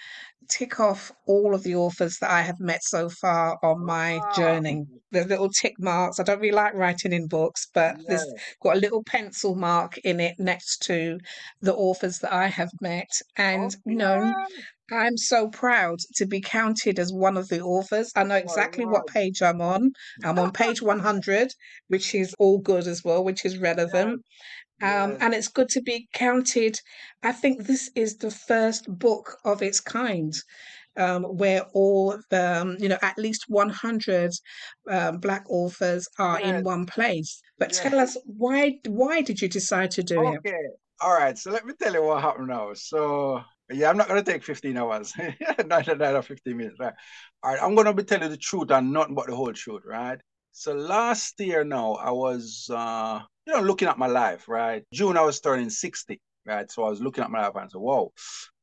tick off all of the authors that I have met so far on my Ah, journey. The little tick marks. I don't really like writing in books, but there's yeah. got a little pencil mark in it next to the authors that I have met. And, you know, Okay. I'm so proud to be counted as one of the authors. I know My exactly what page I'm on. I'm on page 100, which is all good as well, which is Yes, relevant. Um, yes, and it's good to be counted. I think this is the first book of its kind um, where all, um, you know, at least 100 um, Black authors are in one place. But yes. tell us, why, why did you decide to do it? Okay. All right. So let me tell you what happened now. So yeah, I'm not gonna take 15 hours. not another 15 minutes, right? All right, I'm gonna be telling the truth and nothing but the whole truth, right? So last year now, I was uh, you know, looking at my life, right? June I was turning 60, right? So I was looking at my life and said, Whoa,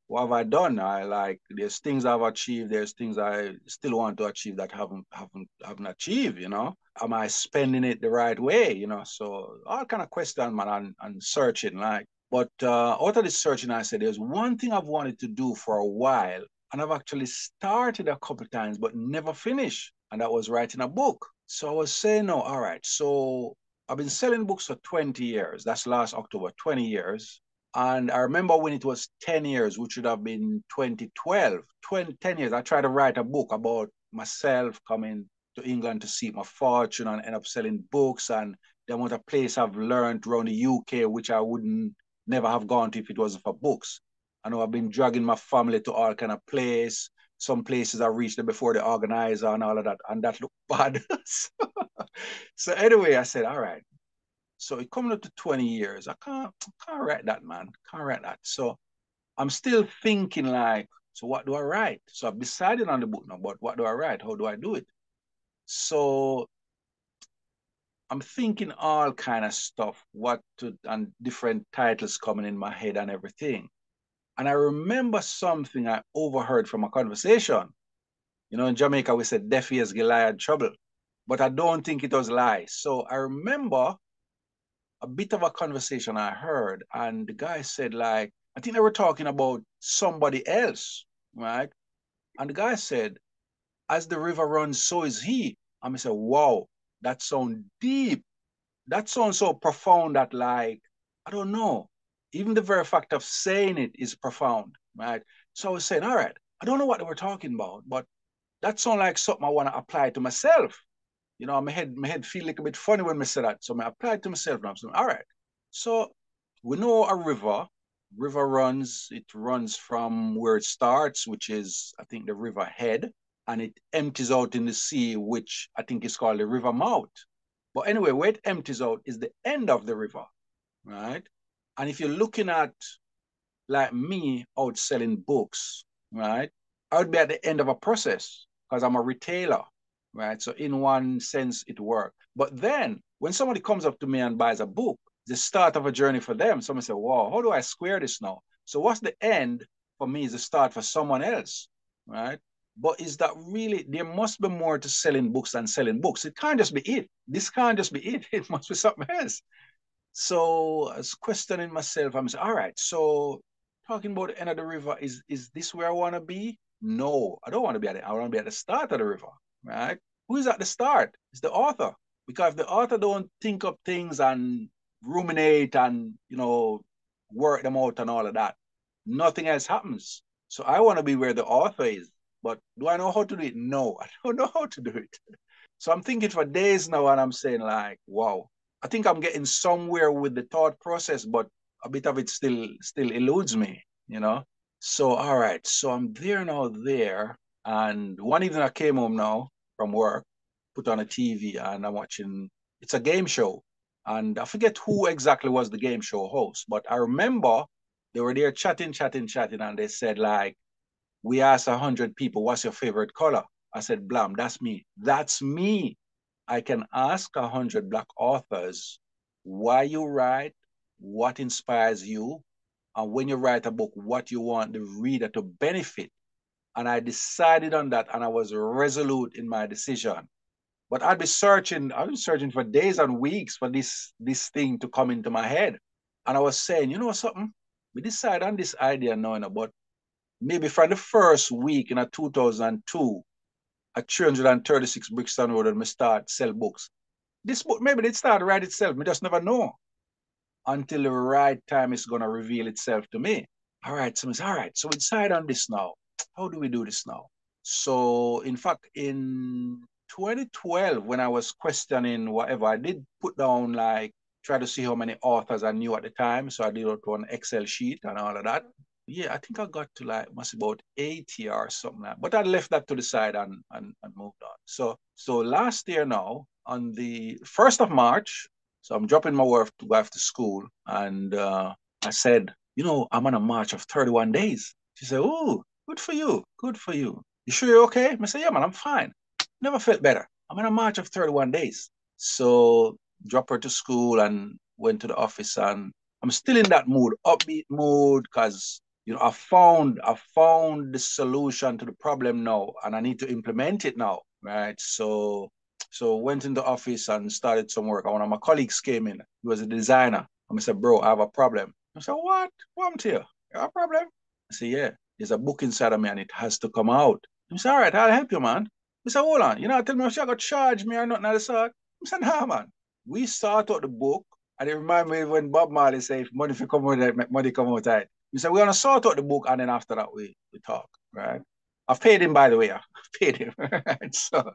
what have I done? I like there's things I've achieved, there's things I still want to achieve that haven't haven't haven't achieved, you know. Am I spending it the right way? You know, so all kind of question man and, and searching, like but uh, out of searching, I said, there's one thing I've wanted to do for a while, and I've actually started a couple times, but never finished. And that was writing a book. So I was saying, no, all right. So I've been selling books for 20 years. That's last October, 20 years. And I remember when it was 10 years, which would have been 2012, 20, 10 years, I tried to write a book about myself coming to England to seek my fortune and end up selling books and then what a place I've learned around the UK, which I wouldn't never have gone to if it wasn't for books. I know I've been dragging my family to all kind of place. Some places I reached there before the organizer and all of that, and that looked bad. so, so anyway, I said, all right. So it coming up to 20 years. I can't, can't write that, man. Can't write that. So I'm still thinking like, so what do I write? So I've decided on the book now, but what do I write? How do I do it? So I'm thinking all kind of stuff, what to, and different titles coming in my head and everything. And I remember something I overheard from a conversation. You know, in Jamaica, we said deaf ears Goliath trouble, but I don't think it was lies. So I remember a bit of a conversation I heard, and the guy said, like, I think they were talking about somebody else, right? And the guy said, as the river runs, so is he. And I said, wow, that sounds deep. That sounds so profound that like, I don't know. Even the very fact of saying it is profound, right? So I was saying, all right, I don't know what they were talking about, but that sounds like something I want to apply to myself. You know, my head, my head feel like a bit funny when I say that. So I apply it to myself now. I'm saying, all right. So we know a river. River runs, it runs from where it starts, which is, I think, the river head and it empties out in the sea, which I think is called the river mouth. But anyway, where it empties out is the end of the river, right? And if you're looking at like me out selling books, right, I would be at the end of a process because I'm a retailer, right? So in one sense, it worked. But then when somebody comes up to me and buys a book, the start of a journey for them, someone say, wow, how do I square this now? So what's the end for me is the start for someone else, right? But is that really, there must be more to selling books than selling books. It can't just be it. This can't just be it. It must be something else. So I was questioning myself. I'm saying, all right, so talking about the end of the river, is, is this where I want to be? No, I don't want to be at it. I want to be at the start of the river, right? Who is at the start? It's the author. Because if the author don't think up things and ruminate and, you know, work them out and all of that, nothing else happens. So I want to be where the author is. But do I know how to do it? No, I don't know how to do it. So I'm thinking for days now and I'm saying like, wow, I think I'm getting somewhere with the thought process, but a bit of it still still eludes me, you know? So all right, so I'm there now there. And one evening I came home now from work, put on a TV and I'm watching it's a game show. And I forget who exactly was the game show host, but I remember they were there chatting, chatting, chatting, and they said like, we asked 100 people, what's your favorite color? I said, blam, that's me. That's me. I can ask 100 Black authors why you write, what inspires you, and when you write a book, what you want the reader to benefit. And I decided on that and I was resolute in my decision. But I'd be searching, I've been searching for days and weeks for this, this thing to come into my head. And I was saying, you know something? We decide on this idea now, about maybe from the first week in a 2002 at 336 Brixton Road and me start sell books. This book maybe it start write itself. Me just never know until the right time is gonna reveal itself to me. All right, so it's all right, so we decide on this now. How do we do this now? So in fact, in 2012, when I was questioning whatever, I did put down like try to see how many authors I knew at the time. So I did it on Excel sheet and all of that yeah, I think I got to like must about 80 or something like But I left that to the side and, and, and moved on. So so last year now, on the first of March, so I'm dropping my wife to wife to school, and uh, I said, you know, I'm on a march of 31 days. She said, Oh, good for you. Good for you. You sure you're okay? I said, Yeah, man, I'm fine. Never felt better. I'm on a march of 31 days. So drop her to school and went to the office and I'm still in that mood, upbeat mood, because you know, I found I found the solution to the problem now, and I need to implement it now, right? So so went into office and started some work. One of my colleagues came in. He was a designer. And I said, bro, I have a problem. I said, what? What here? You have a problem? I said, yeah. There's a book inside of me and it has to come out. He said, all right, I'll help you, man. I said, hold on, you know, tell me if she got charge me or nothing of the. I said, nah, man. We start out the book, and it remind me when Bob Marley say, if money if come out, make money come out tight. We said, we're gonna sort out the book, and then after that we we talk, right? I've paid him, by the way. I've paid him. so,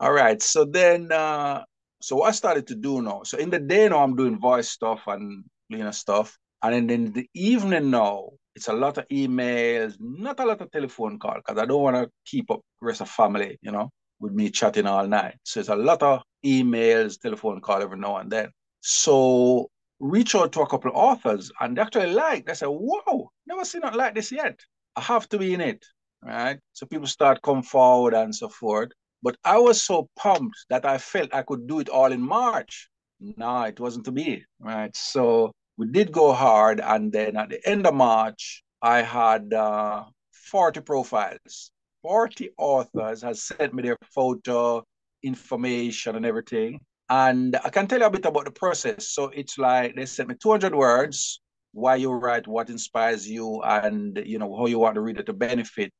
all right. So then, uh, so I started to do now. So in the day now, I'm doing voice stuff and you know stuff, and then in the evening now, it's a lot of emails, not a lot of telephone call because I don't want to keep up the rest of family, you know, with me chatting all night. So it's a lot of emails, telephone call every now and then. So reach out to a couple of authors and they actually like, they say, whoa, never seen it like this yet. I have to be in it. Right. So people start come forward and so forth. But I was so pumped that I felt I could do it all in March. No, it wasn't to be. Right. So we did go hard. And then at the end of March, I had uh, 40 profiles. 40 authors has sent me their photo, information, and everything. And I can tell you a bit about the process. So it's like they sent me 200 words, why you write, what inspires you, and you know how you want the reader to benefit.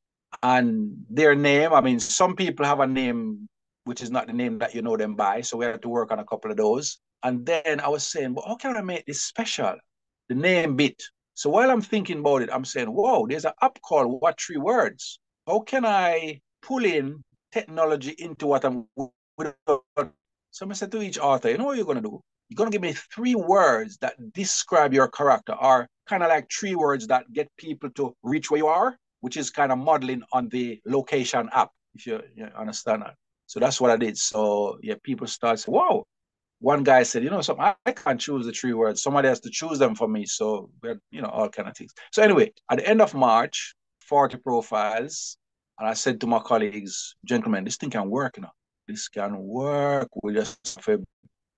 And their name, I mean, some people have a name which is not the name that you know them by. So we had to work on a couple of those. And then I was saying, but how can I make this special? The name bit. So while I'm thinking about it, I'm saying, whoa, there's an app called What Three Words. How can I pull in technology into what I'm so I said to each author, you know what you're gonna do? You're gonna give me three words that describe your character, or kind of like three words that get people to reach where you are, which is kind of modeling on the location app, if you, you understand that. So that's what I did. So yeah, people start saying, whoa, one guy said, you know, something I can't choose the three words. Somebody has to choose them for me. So you know, all kind of things. So anyway, at the end of March, 40 profiles. And I said to my colleagues, gentlemen, this thing can work, you know. This can work. We just have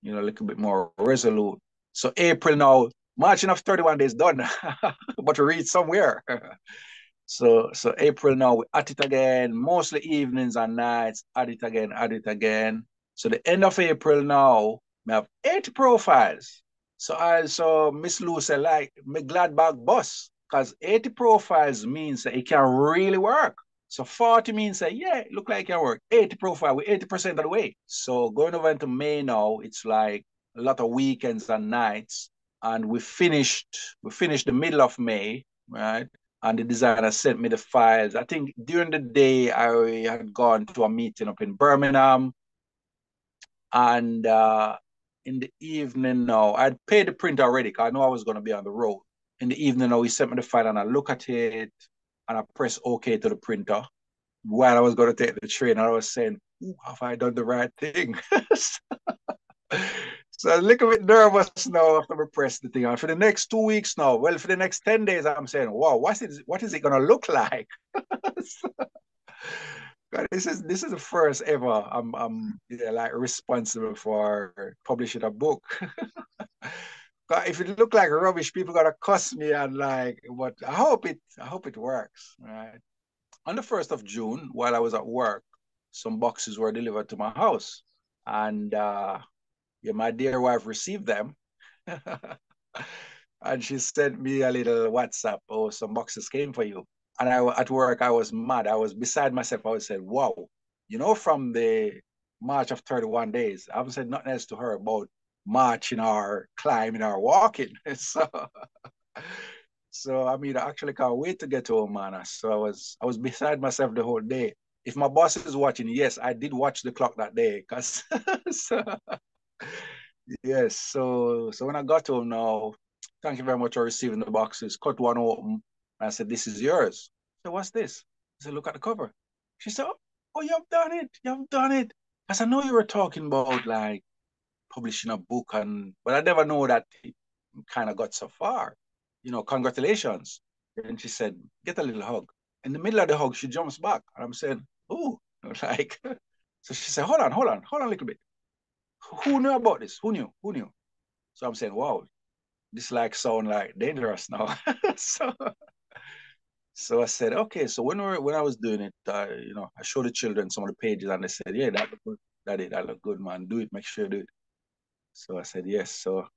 you know, a little bit more resolute. So April now, marching of 31 days done, but reach somewhere. so so April now, we at it again, mostly evenings and nights, at it again, at it again. So the end of April now, we have eight profiles. So I so Miss said, like, me glad bag bus, because 80 profiles means that it can really work. So 40 means that, yeah, look like can work. 80 profile, we're 80% of the way. So going over into May now, it's like a lot of weekends and nights. And we finished, we finished the middle of May, right? And the designer sent me the files. I think during the day, I had gone to a meeting up in Birmingham. And uh, in the evening now, I'd paid the print already because I know I was going to be on the road. In the evening now, he sent me the file and I look at it and I press OK to the printer while I was going to take the train. And I was saying, have I done the right thing? so I'm a little bit nervous now after I press the thing. And for the next two weeks now, well, for the next 10 days, I'm saying, wow, what is, what is it going to look like? this is this is the first ever I'm I'm like responsible for publishing a book. if it look like rubbish, people gotta cuss me and like. But I hope it I hope it works. Right. On the first of June, while I was at work, some boxes were delivered to my house, and uh, yeah, my dear wife received them. and she sent me a little WhatsApp. Oh, some boxes came for you and I at work I was mad. I was beside myself. I was "Wow, you know, from the march of 31 days, I haven't said nothing else to her about marching or climbing or walking." so, so I mean, I actually can't wait to get home, man. So I was I was beside myself the whole day. If my boss is watching, yes, I did watch the clock that day, cause so, yes. So so when I got home now, thank you very much for receiving the boxes. Cut one open I said, This is yours. So what's this? I said, Look at the cover. She said, Oh, oh you've done it. You've done it. I know you were talking about like publishing a book and but I never know that it kind of got so far. You know, congratulations. And she said, Get a little hug. In the middle of the hug, she jumps back. And I'm saying, Oh, like so she said, Hold on, hold on, hold on a little bit. Who knew about this? Who knew? Who knew? So I'm saying, wow, this like sound like dangerous now. so so I said, okay. So when we when I was doing it, uh, you know, I showed the children some of the pages, and they said, yeah, that look good. That it, that look good, man. Do it. Make sure you do it. So I said, yes. So,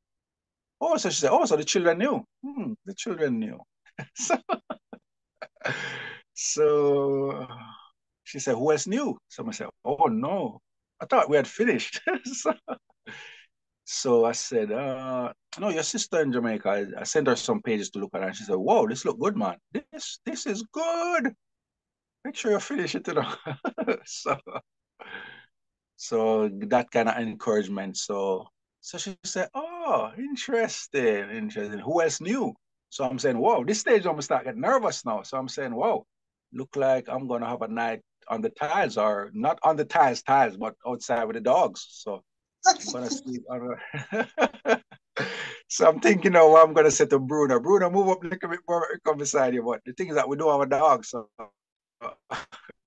oh, so she said, oh, so the children knew. Hmm, the children knew. so, so She said, who else knew? Someone said, oh no, I thought we had finished. so, so, I said, uh, no, your sister in Jamaica, I, I, sent her some pages to look at and she said, whoa, this look good, man. This this is good. Make sure you finish it, you know. so so that kind of encouragement. So so she said, Oh, interesting, interesting. Who else knew? So I'm saying, Whoa, this stage I'm gonna start getting nervous now. So I'm saying, Whoa, look like I'm gonna have a night on the tiles or not on the tiles, tiles, but outside with the dogs. So I'm gonna sleep on a... so I'm thinking of what I'm gonna say to Bruno. Bruno, move up a little bit more come beside you. But the thing is that we do have a dog, so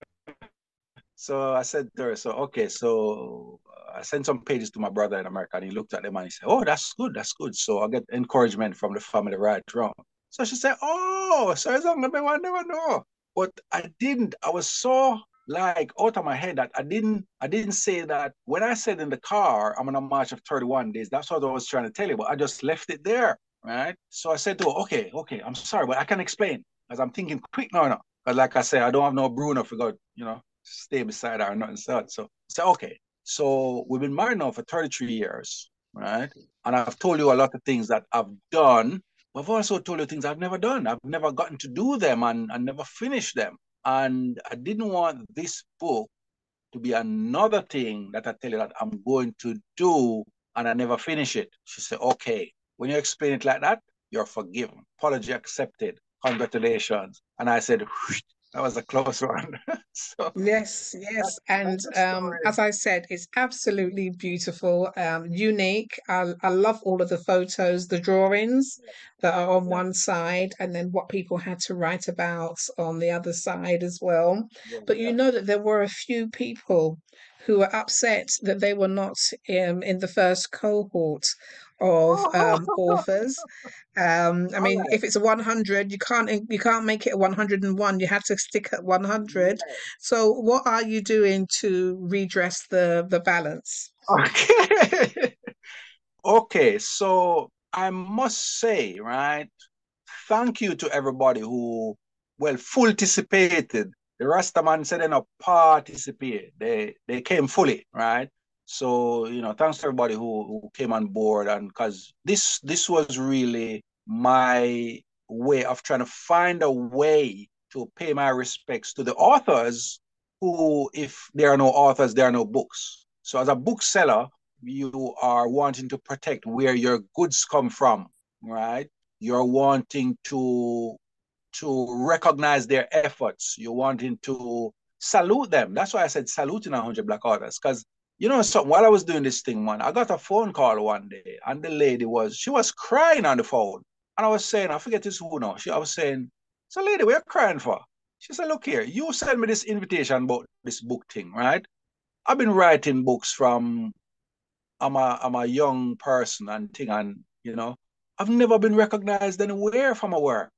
so I said to her, so okay, so uh, I sent some pages to my brother in America and he looked at them and he said, Oh, that's good, that's good. So I get encouragement from the family right around. So she said, Oh, so it's gonna be one never know. But I didn't, I was so like out of my head that I didn't I didn't say that when I said in the car I'm on a march of 31 days, that's what I was trying to tell you, but I just left it there. Right. So I said to her, okay, okay, I'm sorry, but I can explain. Because I'm thinking quick no no. Because like I said, I don't have no Bruno for God, you know, stay beside her nothing so so say, okay. So we've been married now for 33 years, right? And I've told you a lot of things that I've done. I've also told you things I've never done. I've never gotten to do them and, and never finished them. And I didn't want this book to be another thing that I tell you that I'm going to do and I never finish it. She said, okay. When you explain it like that, you're forgiven. Apology accepted. Congratulations. And I said, that was a close one. so, yes, yes, and um, as I said, it's absolutely beautiful, um, unique. I, I love all of the photos, the drawings that are on one side, and then what people had to write about on the other side as well. Yeah, but you know that there were a few people who were upset that they were not um, in the first cohort of um, authors. Um, I mean, if it's a 100, you can't you can't make it a 101. You have to stick at 100. So, what are you doing to redress the the balance? Okay. okay. So I must say, right? Thank you to everybody who well full participated. The Rastaman said they not participate. They they came fully, right? So you know, thanks to everybody who, who came on board, and because this this was really my way of trying to find a way to pay my respects to the authors who, if there are no authors, there are no books. So as a bookseller, you are wanting to protect where your goods come from, right? You're wanting to to recognize their efforts. You're wanting to salute them. That's why I said saluting 100 Black authors, because you know while I was doing this thing, man, I got a phone call one day, and the lady was, she was crying on the phone. And I was saying, I forget this who now. She I was saying, So lady, what are crying for? She said, Look here, you sent me this invitation about this book thing, right? I've been writing books from I'm a I'm a young person and thing, and you know, I've never been recognized anywhere from my work.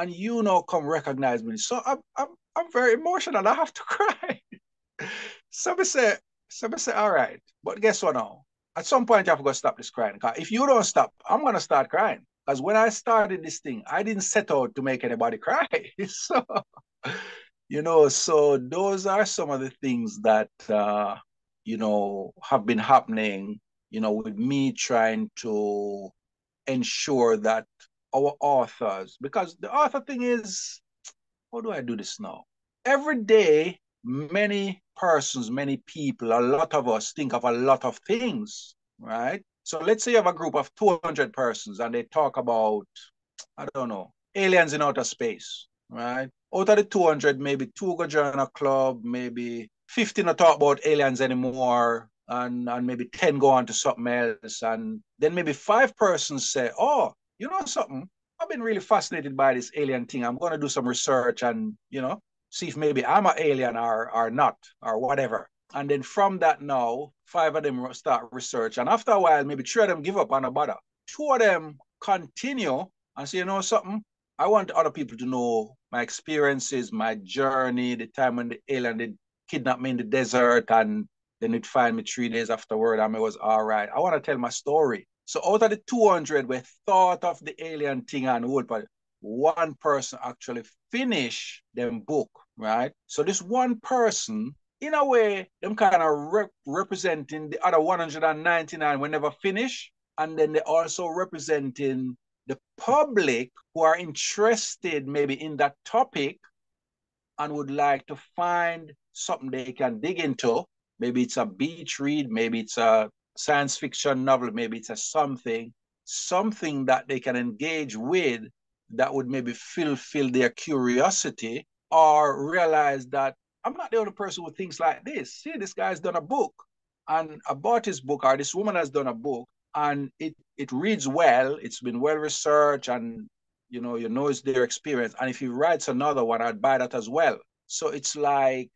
And you now come recognize me. So I'm I'm I'm very emotional. I have to cry. so I say, so I say, all right. But guess what now? At some point, you have to stop this crying. If you don't stop, I'm going to start crying. Because when I started this thing, I didn't set out to make anybody cry. so, you know, so those are some of the things that, uh, you know, have been happening, you know, with me trying to ensure that our authors, because the author thing is, how do I do this now? Every day, many persons, many people, a lot of us think of a lot of things, right? So let's say you have a group of 200 persons and they talk about, I don't know, aliens in outer space, right? Out of the 200, maybe two go join a club, maybe 15 don't talk about aliens anymore, and, and maybe 10 go on to something else. And then maybe five persons say, oh, you know something? I've been really fascinated by this alien thing. I'm going to do some research and, you know, see if maybe I'm an alien or, or not, or whatever. And then from that now, five of them start research. And after a while, maybe three of them give up on a bother. Two of them continue and say, you know something? I want other people to know my experiences, my journey, the time when the alien did kidnap me in the desert and then it find me three days afterward and it was all right. I want to tell my story. So out of the 200 we thought of the alien thing and whole, but one person actually finish them book, right? So this one person, in a way, them kind of rep- representing the other 199 when never finish, and then they also representing the public who are interested maybe in that topic and would like to find something they can dig into. Maybe it's a beach read, maybe it's a science fiction novel, maybe it's a something, something that they can engage with that would maybe fulfill their curiosity or realize that I'm not the only person who thinks like this. See, this guy's done a book and I bought his book, or this woman has done a book, and it it reads well. It's been well researched, and you know, you know it's their experience. And if he writes another one, I'd buy that as well. So it's like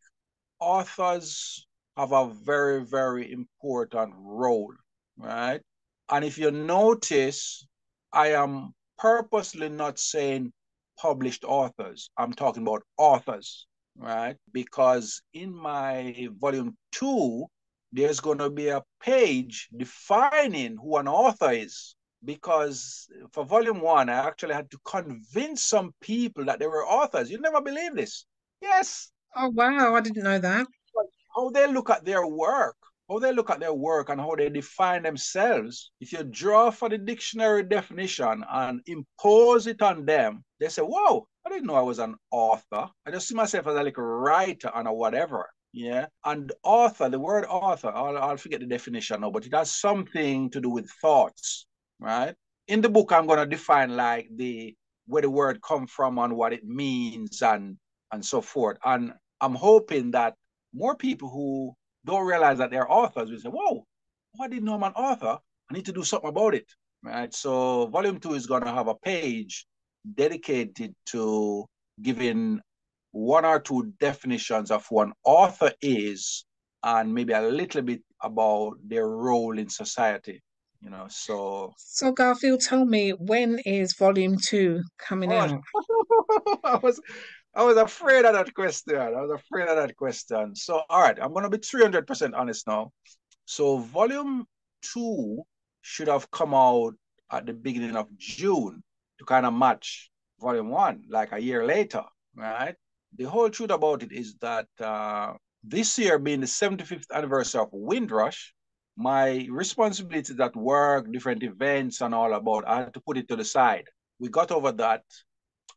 authors have a very, very important role, right? And if you notice, I am purposely not saying published authors. I'm talking about authors, right? Because in my volume two, there's going to be a page defining who an author is. Because for volume one, I actually had to convince some people that they were authors. You never believe this. Yes. Oh, wow. I didn't know that. How they look at their work how they look at their work and how they define themselves, if you draw for the dictionary definition and impose it on them, they say, Whoa, I didn't know I was an author. I just see myself as a like writer and a whatever. Yeah. And author, the word author, I'll, I'll forget the definition now, but it has something to do with thoughts, right? In the book, I'm going to define like the where the word come from and what it means and and so forth. And I'm hoping that more people who don't realize that they're authors, we say, whoa, I didn't know I'm an author. I need to do something about it. Right. So volume two is gonna have a page dedicated to giving one or two definitions of who an author is and maybe a little bit about their role in society you know so so garfield tell me when is volume two coming oh, out i was I was afraid of that question. I was afraid of that question. So, all right, I'm going to be 300% honest now. So, volume two should have come out at the beginning of June to kind of match volume one, like a year later, right? The whole truth about it is that uh, this year being the 75th anniversary of Windrush, my responsibilities at work, different events, and all about, I had to put it to the side. We got over that.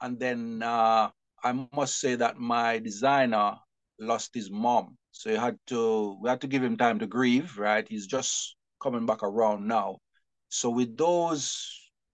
And then uh, I must say that my designer lost his mom. So he had to we had to give him time to grieve, right? He's just coming back around now. So with those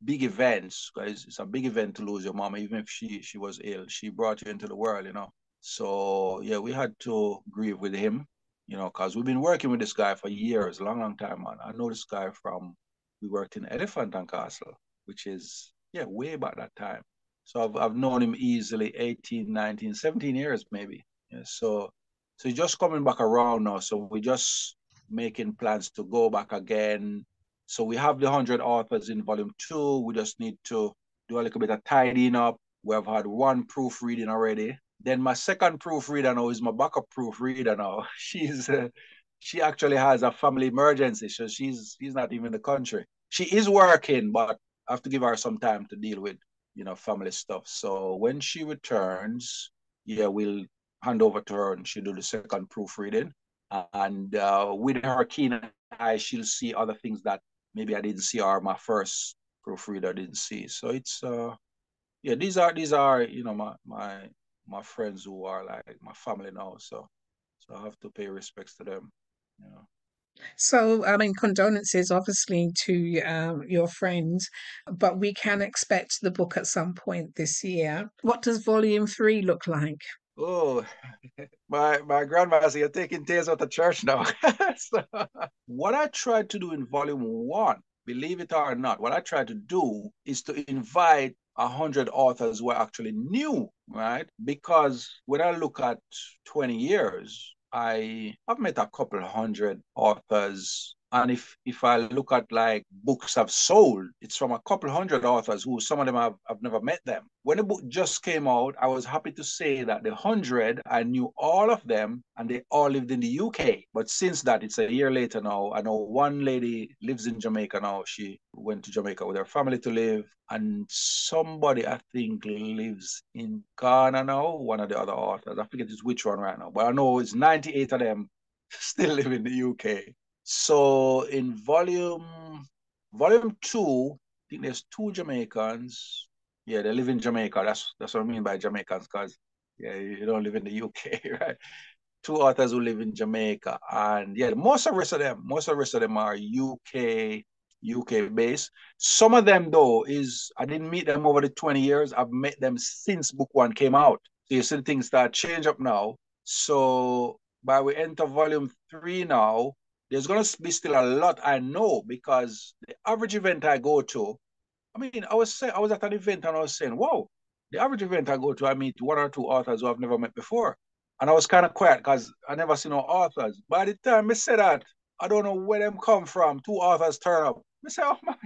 big events, guys, it's a big event to lose your mom, even if she she was ill. She brought you into the world, you know. So yeah, we had to grieve with him, you know, because we've been working with this guy for years, long, long time, man. I know this guy from we worked in Elephant and Castle, which is yeah, way back that time. So I've, I've known him easily 18, 19, 17 years maybe. Yeah, so so he's just coming back around now. So we're just making plans to go back again. So we have the 100 authors in volume two. We just need to do a little bit of tidying up. We have had one proofreading already. Then my second proofreader now is my backup proofreader now. She's uh, she actually has a family emergency, so she's she's not even in the country. She is working, but I have to give her some time to deal with you know, family stuff. So when she returns, yeah, we'll hand over to her and she'll do the second proofreading. And uh, with her keen eye, she'll see other things that maybe I didn't see or my first proofreader didn't see. So it's uh yeah, these are these are, you know, my my my friends who are like my family now. So so I have to pay respects to them, you know. So, I mean, condolences obviously to um, your friends, but we can expect the book at some point this year. What does volume three look like? Oh, my my grandma said you're taking days out of church now. so, what I tried to do in volume one, believe it or not, what I tried to do is to invite a hundred authors who are actually new, right? Because when I look at 20 years, I I've met a couple hundred authors And if if I look at like books I've sold, it's from a couple hundred authors who some of them I've, I've never met them. When the book just came out, I was happy to say that the hundred, I knew all of them and they all lived in the UK. But since that, it's a year later now. I know one lady lives in Jamaica now. She went to Jamaica with her family to live. And somebody I think lives in Ghana now, one of the other authors. I forget which one right now, but I know it's 98 of them still live in the UK. So in volume volume two, I think there's two Jamaicans. Yeah, they live in Jamaica. That's that's what I mean by Jamaicans, because yeah, you don't live in the UK, right? Two authors who live in Jamaica. And yeah, most of the rest of them, most of the rest of them are UK, UK based. Some of them though is I didn't meet them over the 20 years. I've met them since book one came out. So you see things start change up now. So by we enter volume three now, there's going to be still a lot I know because the average event I go to, I mean, I was saying I was at an event and I was saying, wow, the average event I go to, I meet one or two authors who I've never met before," and I was kind of quiet because I never seen no authors. By the time I said that, I don't know where them come from. Two authors turn up. I say, "Oh my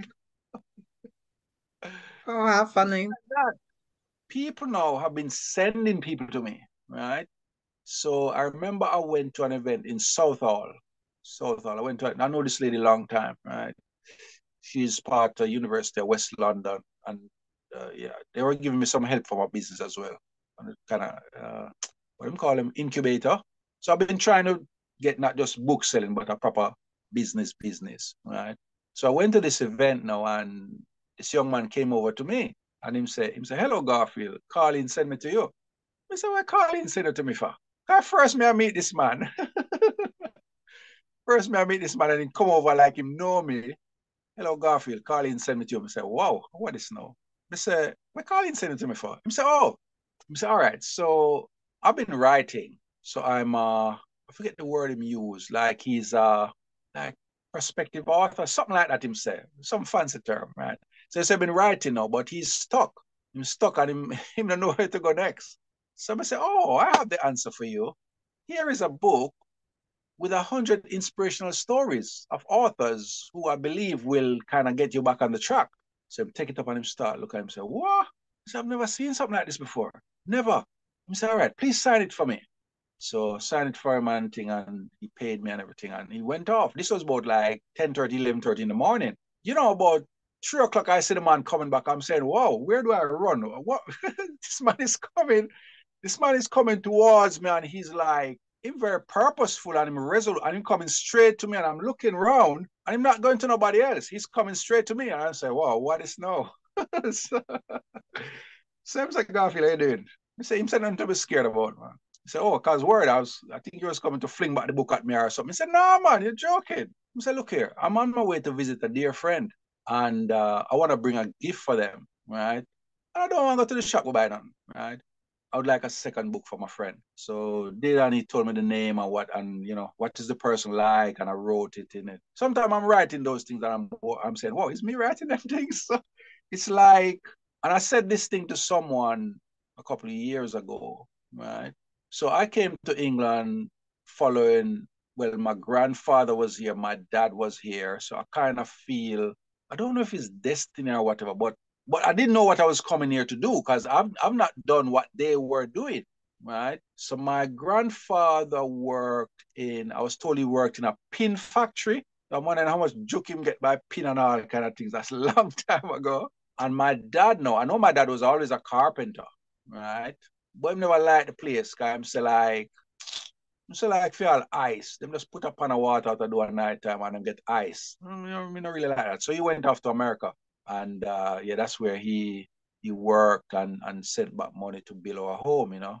god!" Oh, how funny! People now have been sending people to me, right? So I remember I went to an event in Southall Southall. I went to I know this lady a long time, right? She's part of University of West London, and uh, yeah, they were giving me some help for my business as well. And kind of uh, what do you call them incubator. So I've been trying to get not just book selling, but a proper business business, right? So I went to this event now, and this young man came over to me, and him say, him say, "Hello, Garfield. Colin send me to you." I said, "Why Colin send it to me for?" Cause first me I meet this man. First, me I meet this man and he come over like him know me. Hello, Garfield. Colin send me to him. I said, wow, what is now? I say, what Colin send it to me for? He say, oh. I say, all right. So I've been writing. So I'm uh I forget the word him use, like he's uh like prospective author, something like that him say. Some fancy term, right? So he's been writing now, but he's stuck. He's stuck and him, him don't know where to go next. So I say, Oh, I have the answer for you. Here is a book with a hundred inspirational stories of authors who I believe will kind of get you back on the track. So take it up and him start look at him say, What? I said, I've never seen something like this before. Never. He said, All right, please sign it for me. So sign it for him and thing, and he paid me and everything. And he went off. This was about like 10 30, 11 30 in the morning. You know, about three o'clock, I see the man coming back. I'm saying, Whoa, where do I run? What this man is coming. This man is coming towards me, and he's like, him very purposeful and him resolute and him coming straight to me and I'm looking around and I'm not going to nobody else. He's coming straight to me and I say, wow, what is now? so, seems like Garfield, how you doing? He say, him said nothing to be scared about, man. He said, oh, cause word, I was, I think he was coming to fling back the book at me or something. He said, no, man, you're joking. He said, look here, I'm on my way to visit a dear friend and uh, I want to bring a gift for them, right? I don't want to go to the shop to buy them, right? I would like a second book for my friend. So did and he told me the name and what and you know what is the person like and I wrote it in it. Sometimes I'm writing those things and I'm I'm saying, "Wow, is me writing them things?" So it's like, and I said this thing to someone a couple of years ago, right? So I came to England following. Well, my grandfather was here, my dad was here, so I kind of feel I don't know if it's destiny or whatever, but but I didn't know what I was coming here to do because I've I've not done what they were doing, right? So my grandfather worked in, I was told he worked in a pin factory. I'm wondering how much juke him get by pin and all kind of things. That's a long time ago. And my dad, no, I know my dad was always a carpenter, right? But he never liked the place because I'm still like, I'm still like feel ice. Them just put up on a water to do a night time and then get ice. I mean, I really like that. So he went off to America and uh, yeah, that's where he he worked and and sent back money to build our home. You know,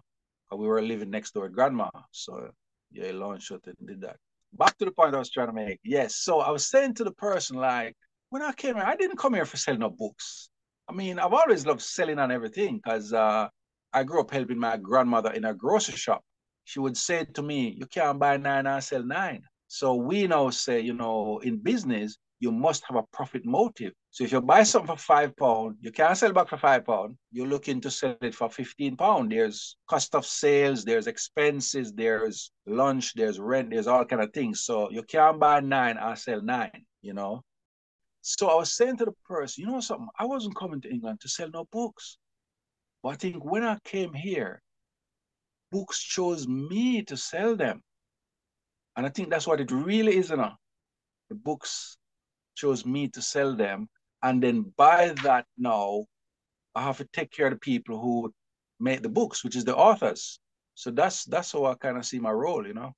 we were living next door grandma, so yeah, he launched it and did that. Back to the point I was trying to make. Yes, so I was saying to the person like, when I came here, I didn't come here for selling no books. I mean, I've always loved selling and everything because uh, I grew up helping my grandmother in a grocery shop. She would say to me, "You can't buy nine and sell nine." So we now say, you know, in business, you must have a profit motive. So if you buy something for five pound, you can't sell back for five pound. You're looking to sell it for 15 pound. There's cost of sales, there's expenses, there's lunch, there's rent, there's all kind of things. So you can't buy nine and sell nine, you know. So I was saying to the person, you know something, I wasn't coming to England to sell no books. But I think when I came here, books chose me to sell them. And I think that's what it really is, you know. The books chose me to sell them. And then by that now, I have to take care of the people who make the books, which is the authors. So that's that's how I kind of see my role, you know.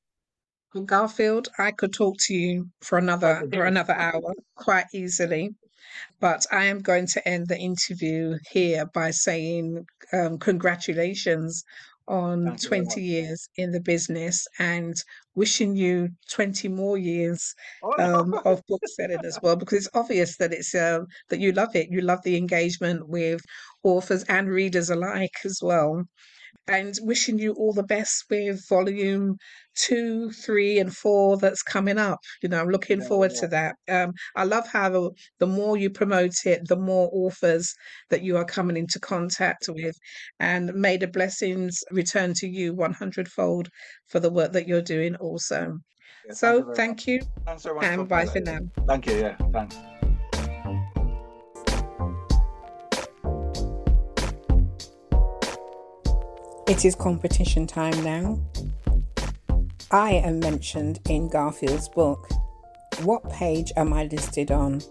Garfield, I could talk to you for another for another hour quite easily. But I am going to end the interview here by saying um, congratulations on Thank 20 years in the business and wishing you 20 more years Oh, um, of book selling as well because it's obvious that it's uh, that you love it. You love the engagement with authors and readers alike as well and wishing you all the best with volume two, three, and four that's coming up. You know, I'm looking Yeah, forward yeah. to that. Um, I love how the, more you promote it, the more authors that you are coming into contact with. And may the blessings return to you 100 fold for the work that you're doing also. Yeah, thank you So thank you Thanks very much and bye for now. Thank you. Yeah, thanks. It is competition time now. I am mentioned in Garfield's book. What page am I listed on?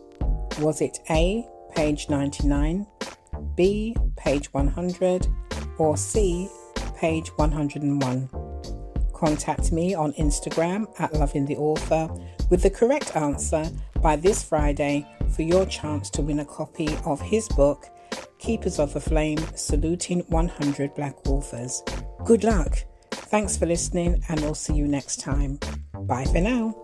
Was it A, page 99, B, page 100, or C, page 101? Contact me on Instagram at Loving the Author with the correct answer by this Friday for your chance to win a copy of his book, Keepers of the Flame Saluting 100 Black Authors. Good luck. Thanks for listening, and we'll see you next time. Bye for now.